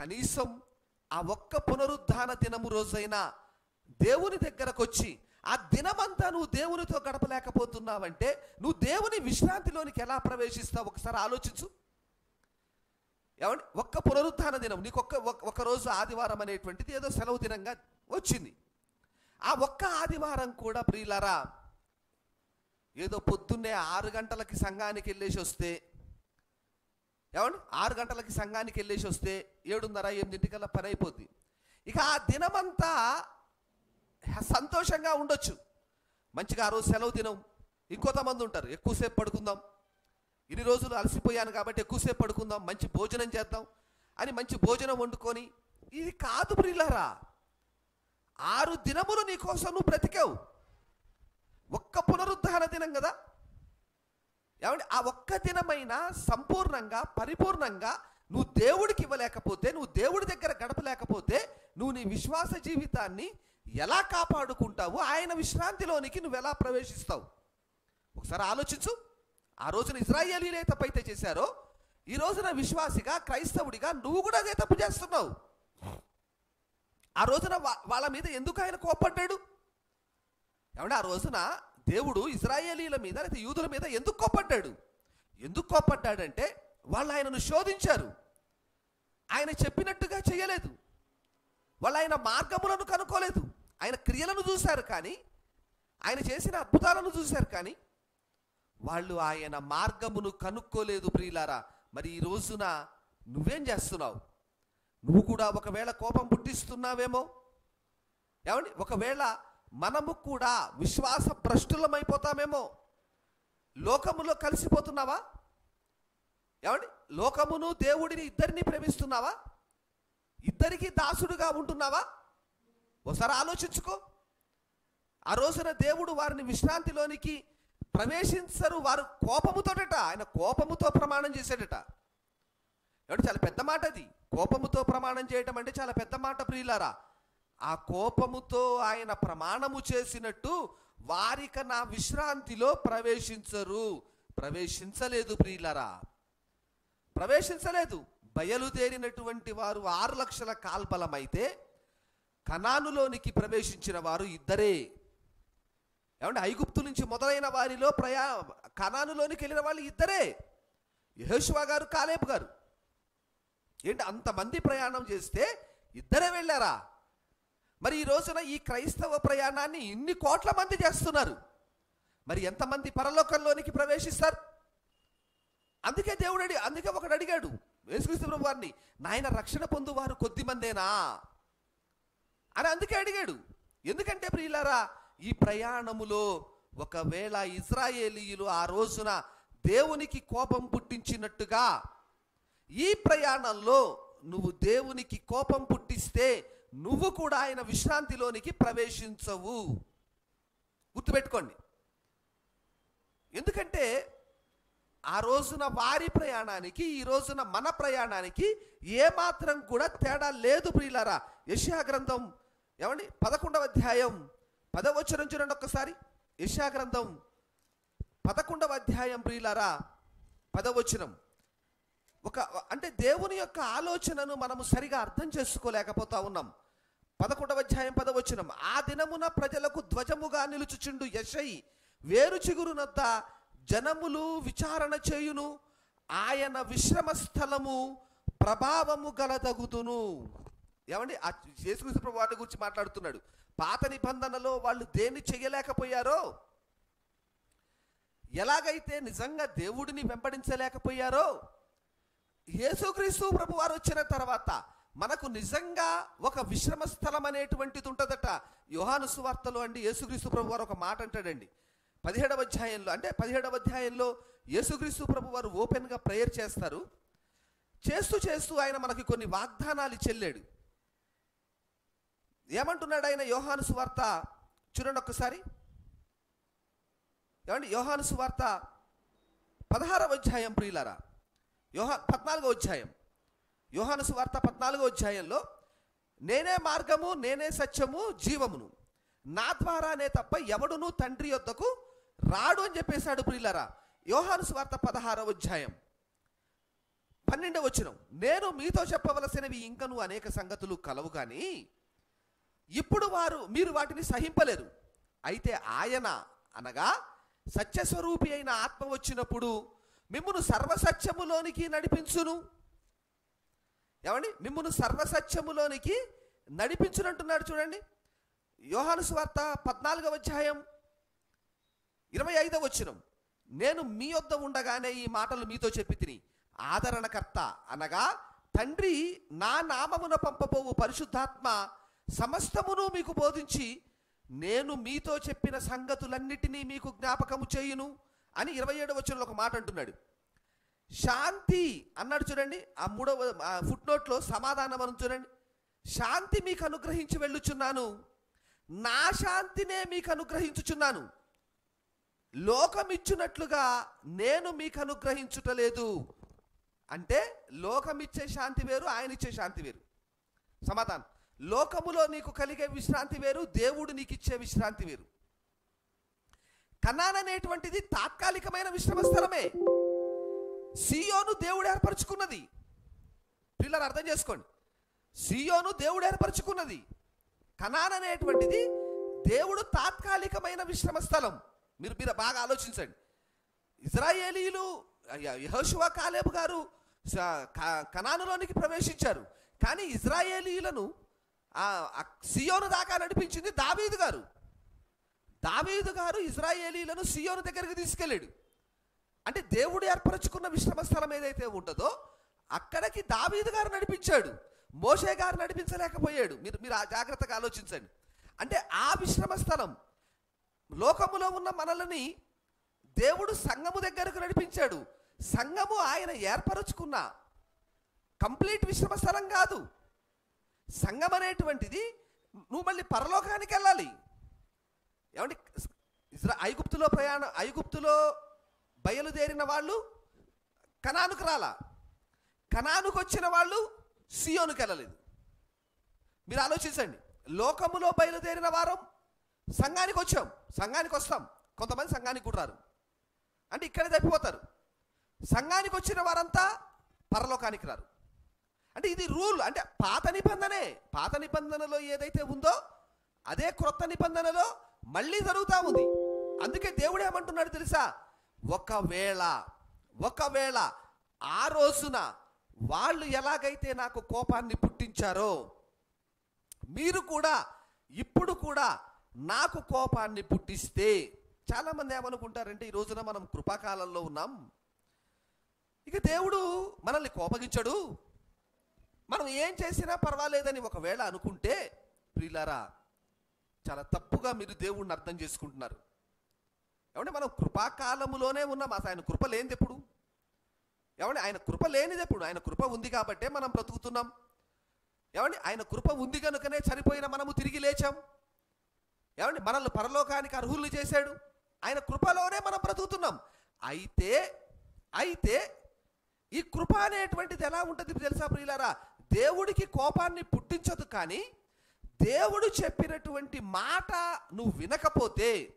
కనీసం ఆ ఒక్క పునరుద్ధాన దినము రోజైనా దేవుని దగ్గరకు వచ్చి ఆ దినమంతా నువ్వు దేవునితో గడపలేకపోతున్నావంటే నువ్వు దేవుని విశ్రాంతిలోనికి ఎలా ప్రవేశిస్తావు? ఒకసారి ఆలోచించు. ఏమండి? ఒక్క పునరుద్ధాన దినం నీకు ఒక్క ఒక్క- ఒక్క రోజు ఆదివారం అనేటువంటిది ఏదో సెలవు దినంగా వచ్చింది. ఆ ఒక్క ఆదివారం కూడా ప్రియులరా ఏదో పొద్దున్నే ఆరు గంటలకి సంఘానికి వెళ్ళేసి వస్తే ఏమండి? ఆరు గంటలకి సంఘానికి వెళ్ళేసి వస్తే ఏడున్నర ఎనిమిదింటికల్లా పని అయిపోద్ది. ఇక ఆ దినమంతా సంతోషంగా ఉండొచ్చు. మంచిగా ఆ రోజు సెలవు దినం. ఇంకొంతమంది ఉంటారు. ఎక్కువసేపు పడుకుందాం. ఇన్ని రోజులు అలసిపోయాను కాబట్టి ఎక్కువసేపు పడుకుందాం. మంచి భోజనం చేద్దాం అని మంచి భోజనం వండుకొని ఇది కాదు ప్రియులారా. ఆరు దినములు నీకోసం నువ్వు బ్రతికావు. ఒక్క పునరుద్ధరణ దినం కదా. ఏమంటే ఆ ఒక్క దినమైన సంపూర్ణంగా పరిపూర్ణంగా నువ్వు దేవుడికి ఇవ్వలేకపోతే నువ్వు దేవుడి దగ్గర గడపలేకపోతే నువ్వు నీ విశ్వాస జీవితాన్ని ఎలా కాపాడుకుంటావు ఆయన విశ్రాంతిలోనికి నువ్వు ఎలా ప్రవేశిస్తావు? ఒకసారి ఆలోచించు. ఆ రోజున ఇజ్రాయేలీలే తప్పైతే చేశారో ఈ రోజున విశ్వాసిగా క్రైస్తవుడిగా నువ్వు కూడా అదే తప్పు చేస్తున్నావు. ఆ రోజున వా- వాళ్ళ మీద ఎందుకు ఆయన కోప్పడ్డాడు? ఏమంటే ఆ రోజున దేవుడు ఇజ్రాయేలీల మీద లేదా యూదుల మీద ఎందుకు కోప్పడ్డాడు ఎందుకు కోప్పడ్డాడంటే వాళ్ళు ఆయనను శోధించారు. ఆయన చెప్పినట్టుగా చేయలేదు. వాళ్ళు ఆయన మార్గములను కనుక్కోలేదు. ఆయన క్రియలను చూశారు కానీ ఆయన చేసిన అద్భుతాలను చూశారు కానీ వాళ్ళు ఆయన మార్గమును కనుక్కోలేదు ప్రియులారా. మరి ఈ రోజున నువ్వేం చేస్తున్నావు? నువ్వు కూడా ఒకవేళ కోపం పుట్టిస్తున్నావేమో? ఏమండి? ఒకవేళ మనము కూడా విశ్వాస భ్రష్టులమైపోతామేమో. లోకములో కలిసిపోతున్నావా? ఏమండి? లోకమును దేవుడిని ఇద్దరిని ప్రేమిస్తున్నావా? ఇద్దరికి దాసుడుగా ఉంటున్నావా? ఒకసారి ఆలోచించుకో. ఆ రోజున దేవుడు వారిని విశ్రాంతిలోనికి ప్రవేశించరు వారు కోపముతోటట ఆయన కోపముతో ప్రమాణం చేశాడట ఏమంటే చాలా పెద్ద మాట అది కోపముతో ప్రమాణం చేయటం అంటే చాలా పెద్ద మాట ప్రియులారా. ఆ కోపముతో ఆయన ప్రమాణము చేసినట్టు వారిక నా విశ్రాంతిలో ప్రవేశించరు. ప్రవేశించలేదు ప్రియులరా. ప్రవేశించలేదు. బయలుదేరినటువంటి వారు ఆరు లక్షల కాల్బలమైతే కనానులోనికి ప్రవేశించిన వారు ఇద్దరే. ఏమంటే ఐగుప్తు నుంచి మొదలైన వారిలో ప్రయా కనానులోనికి వెళ్ళిన వాళ్ళు ఇద్దరే. యెహోషువ గారు కాలేబు గారు. ఏంటి అంతమంది ప్రయాణం చేస్తే ఇద్దరే వెళ్ళారా? మరి ఈ రోజున ఈ క్రైస్తవ ప్రయాణాన్ని ఇన్ని కోట్ల మంది చేస్తున్నారు. మరి ఎంతమంది పరలోకంలోనికి ప్రవేశిస్తారు? అందుకే దేవుడు అడి అందుకే ఒకడు అడిగాడు యేసుక్రీస్తు వారిని నాయన రక్షణ పొందువారు కొద్ది మందేనా? అని అందుకే అడిగాడు. ఎందుకంటే ప్రియులారా ఈ ప్రయాణములో ఒకవేళ ఇజ్రాయేలీయులు ఆ రోజున దేవునికి కోపం పుట్టించినట్టుగా ఈ ప్రయాణంలో నువ్వు దేవునికి కోపం పుట్టిస్తే నువ్వు కూడా ఆయన విశ్రాంతిలోనికి ప్రవేశించవు. గుర్తుపెట్టుకోండి. ఎందుకంటే ఆ రోజున వారి ప్రయాణానికి ఈ రోజున మన ప్రయాణానికి ఏమాత్రం కూడా తేడా లేదు ప్రియులారా. యశా గ్రంథం ఏమండి? పదకొండవ అధ్యాయం. పదవచనం చూడండి ఒక్కసారి. యశా గ్రంథం పదకొండవ అధ్యాయం ప్రియులారా. పదవచనం. ఒక అంటే దేవుని యొక్క ఆలోచనను మనము సరిగా అర్థం చేసుకోలేకపోతా ఉన్నాం. పదకొండవ అధ్యాయం పదవచనం ఆ దినమున ప్రజలకు ధ్వజముగా నిలుచుచుండు యశై వేరు చిగురునద్ద జనములు విచారణ చేయును. ఆయన విశ్రమ స్థలము ప్రభావము గలదగుదును. ఏమండి? ఆ యేసుకృష్ణ ప్రభు వారి గురించి మాట్లాడుతున్నాడు. పాత నిబంధనలో వాళ్ళు దేన్ని చేయలేకపోయారో? ఎలాగైతే నిజంగా దేవుడిని వెంబడించలేకపోయారో? యేసుక్రీస్తు ప్రభు వారు వచ్చిన తర్వాత మనకు నిజంగా ఒక విశ్రమ స్థలం అనేటువంటిది ఉంటుందట. యోహాను సువార్తలో అండి యేసుక్రీస్తు ప్రభు వారు ఒక మాట అంటాడండి. పదిహేడవ అధ్యాయంలో అంటే పదిహేడవ అధ్యాయంలో యేసుక్రీస్తు ప్రభు వారు ఓపెన్గా ప్రేయర్ చేస్తారు. చేస్తూ చేస్తూ ఆయన మనకి కొన్ని వాగ్దానాలు చెల్లాడు. ఏమంటున్నాడు ఆయన యోహాను సువార్త? చూడండి ఒక్కసారి. ఏమండి? యోహాను సువార్త పదహారవ అధ్యాయం ప్రియులారా. యోహా పద్నాలుగో అధ్యాయం. యోహాను సువార్త పద్నాలుగో అధ్యాయంలో నేనే మార్గము నేనే సత్యము జీవమును. నా ద్వారానే తప్ప ఎవడును తండ్రి యొద్దకు రాడు అని చెప్పేశాడు ప్రియులరా. యోహాను సువార్త పదహారవ అధ్యాయం. పన్నెండవ వచనం. నేను మీతో చెప్పవలసినవి ఇంకను అనేక సంగతులు కలవు కానీ ఇప్పుడు వారు మీరు వాటిని సహింపలేరు. అయితే ఆయన అనగా సత్యస్వరూపి అయిన ఆత్మ వచ్చినప్పుడు మిమ్మను సర్వసత్యములోనికి నడిపించును. ఏమండి? మిమ్మల్ని సర్వసత్యములోనికి నడిపించునంటున్నాడు చూడండి. యోహాను స్వార్త పద్నాలుగవ అధ్యాయం ఇరవై ఐదవ వచనం. నేను మీ వద్ద ఉండగానే ఈ మాటలు మీతో చెప్పి తిని ఆదరణకర్త అనగా తండ్రి నా నామమున పంపబోవు పరిశుద్ధాత్మ సమస్తమును మీకు బోధించి నేను మీతో చెప్పిన సంగతులన్నిటినీ మీకు జ్ఞాపకము చేయును అని ఇరవై ఏడవ వచనంలో ఒక మాట అంటున్నాడు. శాంతి అన్నాడు చూడండి ఆ మూడవ ఫుట్ నోట్లో సమాధానం అని చూడండి. శాంతి మీకు అనుగ్రహించి వెళ్ళుచున్నాను నా శాంతినే మీకు అనుగ్రహించుచున్నాను. లోకం ఇచ్చినట్లుగా నేను మీకు అనుగ్రహించుటలేదు అంటే లోకం ఇచ్చే శాంతి వేరు ఆయన ఇచ్చే శాంతి వేరు. సమాధానం. లోకములో నీకు కలిగే విశ్రాంతి వేరు దేవుడు నీకు ఇచ్చే విశ్రాంతి వేరు. కన్నాననేటువంటిది తాత్కాలికమైన విశ్రమ స్థలమే సియోను దేవుడు ఏర్పరచుకున్నది. పిల్లలు అర్థం చేసుకోండి. సియోను దేవుడు ఏర్పరచుకున్నది. కనాన్ అనేటువంటిది దేవుడు తాత్కాలికమైన విశ్రమ స్థలం. మీరు మీరు బాగా ఆలోచించండి. ఇజ్రాయేలీలు యహోశివ కాలేబు గారు స- క- కనానులోనికి ప్రవేశించారు. కానీ ఇజ్రాయేలీలను సియోను దాకా నడిపించింది దావీదు గారు. దావీదు గారు ఇజ్రాయేలీలను సియోను దగ్గరికి తీసుకెళ్ళాడు. అంటే దేవుడు ఏర్పరచుకున్న విశ్రమ స్థలం ఏదైతే ఉంటుందో అక్కడికి దావీదు గారు నడిపించాడు. మోషే గారు నడిపించలేకపోయాడు. మీరు మీరు ఆ జాగ్రత్తగా ఆలోచించండి. అంటే ఆ విశ్రమ స్థలం లోకములో ఉన్న మనల్ని దేవుడు సంఘము దగ్గరకు నడిపించాడు. సంఘము ఆయన ఏర్పరచుకున్న కంప్లీట్ విశ్రమ స్థలం కాదు. సంఘం అనేటువంటిది నువ్వు మళ్ళీ పరలోకానికి వెళ్ళాలి. ఏమంటే ఇజ్రా ఐగుప్తులో ప్రయాణం ఐగుప్తులో బయలుదేరిన వాళ్ళు కణానుకు రాలా. కణానుకు వచ్చిన వాళ్ళు సియోనుకు వెళ్ళలేదు. మీరు ఆలోచించండి. లోకములో బయలుదేరిన వారం సంఘానికి వచ్చాం. సంఘానికి వస్తాం. కొంతమంది సంఘానికి కూడా రారు. అంటే ఇక్కడే తప్పిపోతారు. సంఘానికి వచ్చిన వారంతా పరలోకానికి రారు. అంటే ఇది రూల్. అంటే పాత నిబంధనే. పాత నిబంధనలో ఏదైతే ఉందో అదే క్రొత్త నిబంధనలో మళ్ళీ జరుగుతూ ఉంది. అందుకే దేవుడు ఏమంటున్నాడు తెలుసా? ఒకవేళ ఒకవేళ ఆ రోజున వాళ్ళు ఎలాగైతే నాకు కోపాన్ని పుట్టించారో మీరు కూడా ఇప్పుడు కూడా నాకు కోపాన్ని పుట్టిస్తే చాలామంది ఏమనుకుంటారంటే ఈ రోజున మనం కృపాకాలంలో ఉన్నాం. ఇక దేవుడు మనల్ని కోపగించడు. మనం ఏం చేసినా పర్వాలేదని ఒకవేళ అనుకుంటే ప్రియులారా చాలా తప్పుగా మీరు దేవుణ్ణి అర్థం చేసుకుంటున్నారు. ఏమంటే మనం కృపాకాలములోనే ఉన్నాం. అసలు ఆయన కృప లేనిది ఎప్పుడు? ఏమండి ఆయన కృప లేనిది ఎప్పుడు? ఆయన కృప ఉంది కాబట్టే మనం బ్రతుకుతున్నాం. ఏమండి ఆయన కృప ఉంది కనుకనే చనిపోయిన మనము తిరిగి లేచాం. ఏమండి మనల్ని పరలోకానికి అర్హులు చేశాడు. ఆయన కృపలోనే మనం బ్రతుకుతున్నాం. అయితే అయితే ఈ కృప అనేటువంటిది ఎలా ఉంటుంది తెలుసా ప్రియులారా? దేవుడికి కోపాన్ని పుట్టించదు కానీ దేవుడు చెప్పినటువంటి మాట నువ్వు వినకపోతే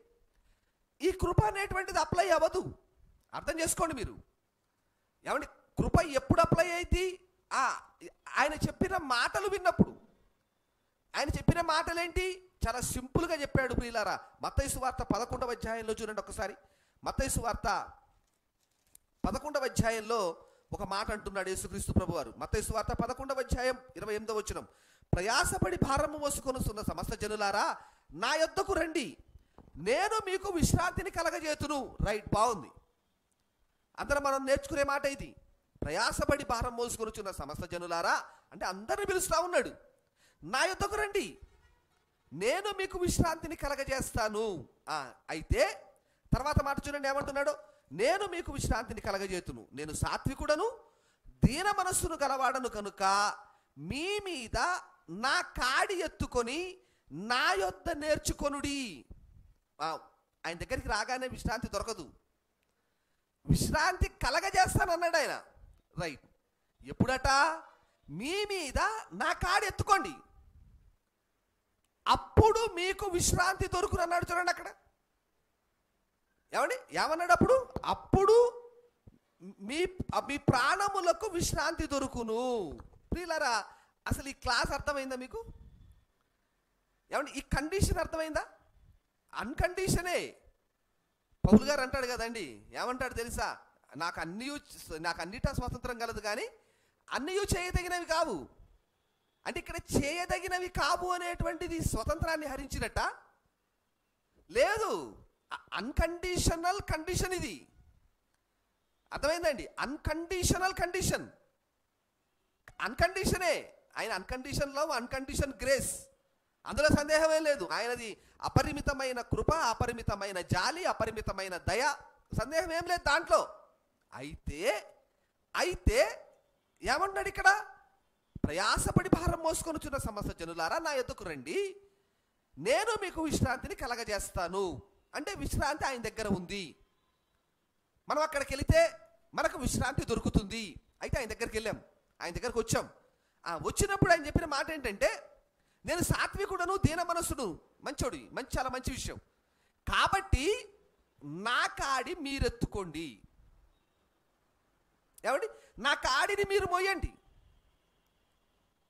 ఈ కృప అనేటువంటిది అప్లై అవ్వదు. అర్థం చేసుకోండి మీరు. ఏమండి? కృప ఎప్పుడు అప్లై అయితే ఆ ఆయన చెప్పిన మాటలు విన్నప్పుడు. ఆయన చెప్పిన మాటలేంటి? చాలా సింపుల్గా చెప్పాడు ప్రియులారా. మత్తైసు వార్త పదకొండవ అధ్యాయంలో చూడండి ఒకసారి. మత్తైసు వార్త పదకొండవ అధ్యాయంలో ఒక మాట అంటున్నాడు యేసుక్రీస్తు ప్రభు వారు మత్తైసు వార్త పదకొండవ అధ్యాయం ఇరవై ఎనిమిదవ వచ్చినం ప్రయాసపడి భారము మోసుకొనుస్తున్న సమస్త జనులారా నా యొద్దకు రండి. నేను మీకు విశ్రాంతిని కలగజేతును. రైట్ బాగుంది. అందరం మనం నేర్చుకునే మాట ఇది. ప్రయాసపడి భారం మోసుకొనుచున్న సమస్త జనులారా అంటే అందరిని పిలుస్తా ఉన్నాడు. నా యొద్దకు రండి. నేను మీకు విశ్రాంతిని కలగజేస్తాను. అయితే తర్వాత మాట చూడండి ఏమంటున్నాడు? నేను మీకు విశ్రాంతిని కలగజేతును. నేను సాత్వికుడను దీన మనస్సును గలవాడను కనుక మీ మీద నా కాడి ఎత్తుకొని నా యొద్ద నేర్చుకొనుడి. ఆయన దగ్గరికి రాగానే విశ్రాంతి దొరకదు. విశ్రాంతి కలగజేస్తానన్నాడు ఆయన. రైట్. ఎప్పుడట? మీ మీద నా కాడి ఎత్తుకోండి. అప్పుడు మీకు విశ్రాంతి దొరుకును అన్నాడు చూడండి అక్కడ. ఏమండి? ఏమన్నాడు అప్పుడు? అప్పుడు మీ మీ ప్రాణములకు విశ్రాంతి దొరుకును. ప్రియులరా అసలు ఈ క్లాస్ అర్థమైందా మీకు? ఏమండి? ఈ కండిషన్ అర్థమైందా? అన్కండిషనే. పౌలు గారు అంటాడు కదండి ఏమంటాడు తెలుసా? నాకు అన్నీ నాకు అన్నిటా స్వతంత్రం కలదు కానీ అన్నీ చేయదగినవి కావు. అంటే ఇక్కడ చేయదగినవి కావు అనేటువంటిది స్వతంత్రాన్ని హరించినట్ట? లేదు అన్కండిషనల్ కండిషన్ ఇది. అర్థమైందండి? Unconditional condition. అన్కండిషనే. ఆయన అన్కండిషన్ లవ్ అన్కండిషన్ గ్రేస్. అందులో సందేహమే లేదు. ఆయనది అపరిమితమైన కృప అపరిమితమైన జాలి అపరిమితమైన దయ సందేహం ఏం లేదు దాంట్లో. అయితే అయితే ఏమన్నాడు ఇక్కడ? ప్రయాసపడి భారం మోసుకొని చిన్న సమస్య జనులారా నా ఎద్దుకు రండి. నేను మీకు విశ్రాంతిని కలగజేస్తాను. అంటే విశ్రాంతి ఆయన దగ్గర ఉంది. మనం అక్కడికి వెళితే మనకు విశ్రాంతి దొరుకుతుంది. అయితే ఆయన దగ్గరికి వెళ్ళాం. ఆయన దగ్గరకు వచ్చాం. వచ్చినప్పుడు ఆయన చెప్పిన మాట ఏంటంటే నేను సాత్వికుడను దీన మనసుడు మంచోడు మంచి చాలా మంచి విషయం. కాబట్టి నా కాడి మీరెత్తుకోండి. ఏమండి? నా కాడిని మీరు మోయండి.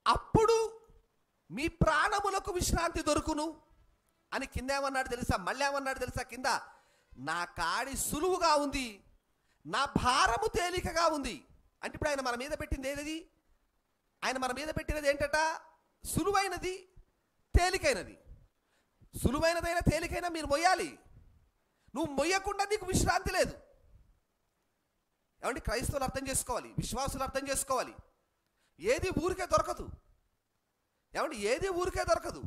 అప్పుడు మీ ప్రాణములకు విశ్రాంతి దొరుకును. అని కింద ఏమన్నాడు తెలుసా? మళ్ళీ ఏమన్నాడు తెలుసా కింద? నా కాడి సులువుగా ఉంది. నా భారము తేలికగా ఉంది. అంటే ఇప్పుడు ఆయన మన మీద పెట్టింది ఏది ఆయన మన మీద పెట్టినది ఏంటట? సులువైనది తేలికైనది. సులువైనదైనా తేలికైన మీరు మొయ్యాలి. నువ్వు మొయ్యకుండా నీకు విశ్రాంతి లేదు. ఏమంటే క్రైస్తవులు అర్థం చేసుకోవాలి. విశ్వాసులు అర్థం చేసుకోవాలి. ఏది ఊరికే దొరకదు. ఏమంటే ఏది ఊరికే దొరకదు.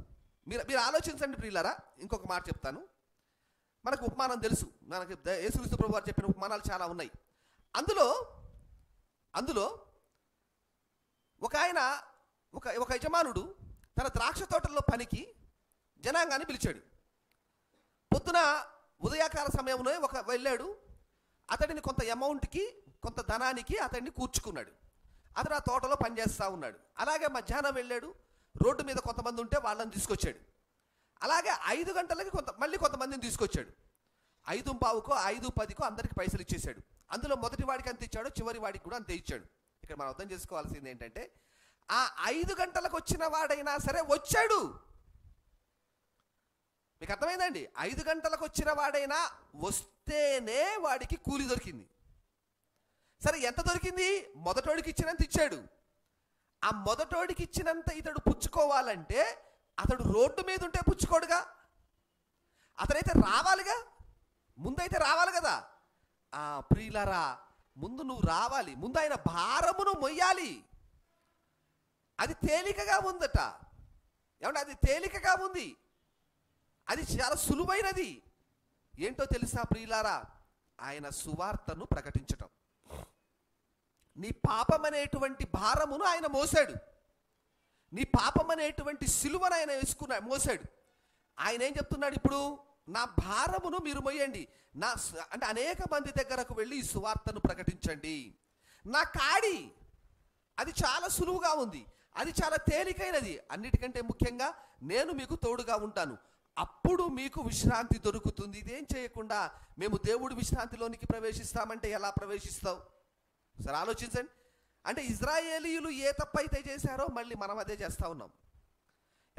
మీరు మీరు ఆలోచించండి ప్రియులారా. ఇంకొక మాట చెప్తాను. మనకు ఉపమానం తెలుసు. మనకి ద- యేసుక్రీస్తు ప్రభు గారు చెప్పిన ఉపమానాలు చాలా ఉన్నాయి. అందులో అందులో ఒక ఆయన ఒక ఒక యజమానుడు తన ద్రాక్ష తోటల్లో పనికి జనాంగాన్ని పిలిచాడు. పొద్దున ఉదయాకాల సమయంలో ఒక వెళ్ళాడు. అతడిని కొంత అమౌంట్కి కొంత ధనానికి అతడిని కూర్చుకున్నాడు. అతడు ఆ తోటలో పనిచేస్తూ ఉన్నాడు. అలాగే మధ్యాహ్నం వెళ్ళాడు. రోడ్డు మీద కొంతమంది ఉంటే వాళ్ళని తీసుకొచ్చాడు. అలాగే ఐదు గంటలకి కొంత మళ్ళీ కొంతమందిని తీసుకొచ్చాడు. ఐదు పావుకో ఐదు పదికో అందరికి పైసలు ఇచ్చేశాడు. అందులో మొదటి వాడికి అంత ఇచ్చాడు చివరి వాడికి కూడా అంతే ఇచ్చాడు. ఇక్కడ మనం అర్థం చేసుకోవాల్సింది ఏంటంటే ఆ ఐదు గంటలకు వచ్చిన వాడైనా సరే వచ్చాడు. మీకు అర్థమైందండి? ఐదు గంటలకు వచ్చిన వాడైనా వస్తేనే వాడికి కూలి దొరికింది. సరే ఎంత దొరికింది? మొదటోడికి ఇచ్చినంత ఇచ్చాడు. ఆ మొదటోడికి ఇచ్చినంత ఇతడు పుచ్చుకోవాలంటే అతడు రోడ్డు మీద ఉంటే పుచ్చుకోడుగా. అతనైతే రావాలిగా. ముందైతే రావాలి కదా. ఆ ప్రియులరా ముందు నువ్వు రావాలి. ముందు ఆయన భారమును మొయ్యాలి. అది తేలికగా ఉందట. ఏమంటే అది తేలికగా ఉంది. అది చాలా సులువైనది. ఏంటో తెలుసా ప్రియులారా? ఆయన సువార్తను ప్రకటించటం. నీ పాపం అనేటువంటి భారమును ఆయన మోసాడు. నీ పాపం అనేటువంటి సిలువను ఆయన వేసుకున్నా మోసాడు. ఆయన ఏం చెప్తున్నాడు ఇప్పుడు? నా భారమును మీరు మొయ్యండి. నా అంటే అనేక మంది దగ్గరకు వెళ్ళి ఈ సువార్తను ప్రకటించండి. నా కాడి అది చాలా సులువుగా ఉంది. అది చాలా తేలికైనది. అన్నిటికంటే ముఖ్యంగా నేను మీకు తోడుగా ఉంటాను. అప్పుడు మీకు విశ్రాంతి దొరుకుతుంది. ఇదేం చేయకుండా మేము దేవుడి విశ్రాంతిలోనికి ప్రవేశిస్తామంటే ఎలా ప్రవేశిస్తావు? సరే ఆలోచించండి. అంటే ఇజ్రాయేలీయులు ఏ తప్పైతే చేశారో మళ్ళీ మనం అదే చేస్తా ఉన్నాం.